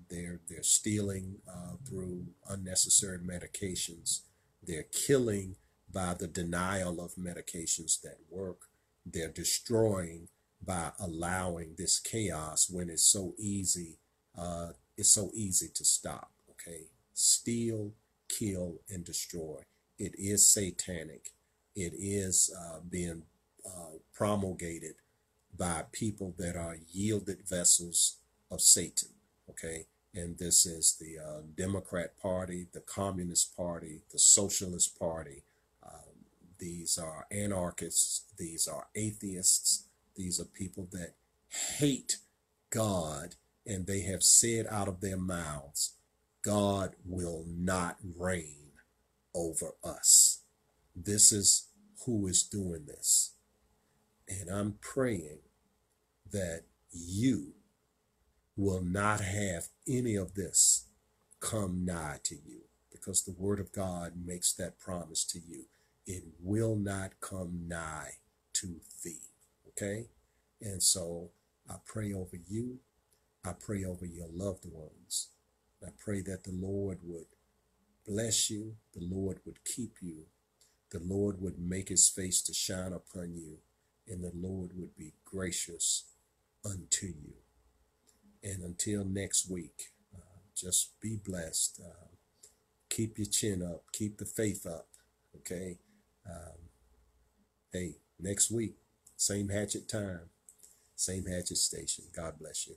[SPEAKER 1] They're they're stealing uh, through unnecessary medications. They're killing by the denial of medications that work. They're destroying by allowing this chaos when it's so easy. Uh, it's so easy to stop. Okay, steal, kill, and destroy. It is satanic. It is uh, being uh, promulgated by people that are yielded vessels of Satan. Okay, and this is the uh, Democrat Party, the Communist Party, the Socialist Party. Um, these are anarchists. These are atheists. These are people that hate God, and they have said out of their mouths, God will not reign over us. This is who is doing this. And I'm praying that you will not have any of this come nigh to you because the word of God makes that promise to you. It will not come nigh to thee. Okay? And so I pray over you. I pray over your loved ones. I pray that the Lord would bless you, the Lord would keep you, the Lord would make his face to shine upon you, and the Lord would be gracious unto you. And until next week, uh, just be blessed. Uh, keep your chin up, keep the faith up. Okay. Um, hey, next week, same hatchet time, same hatchet station. God bless you.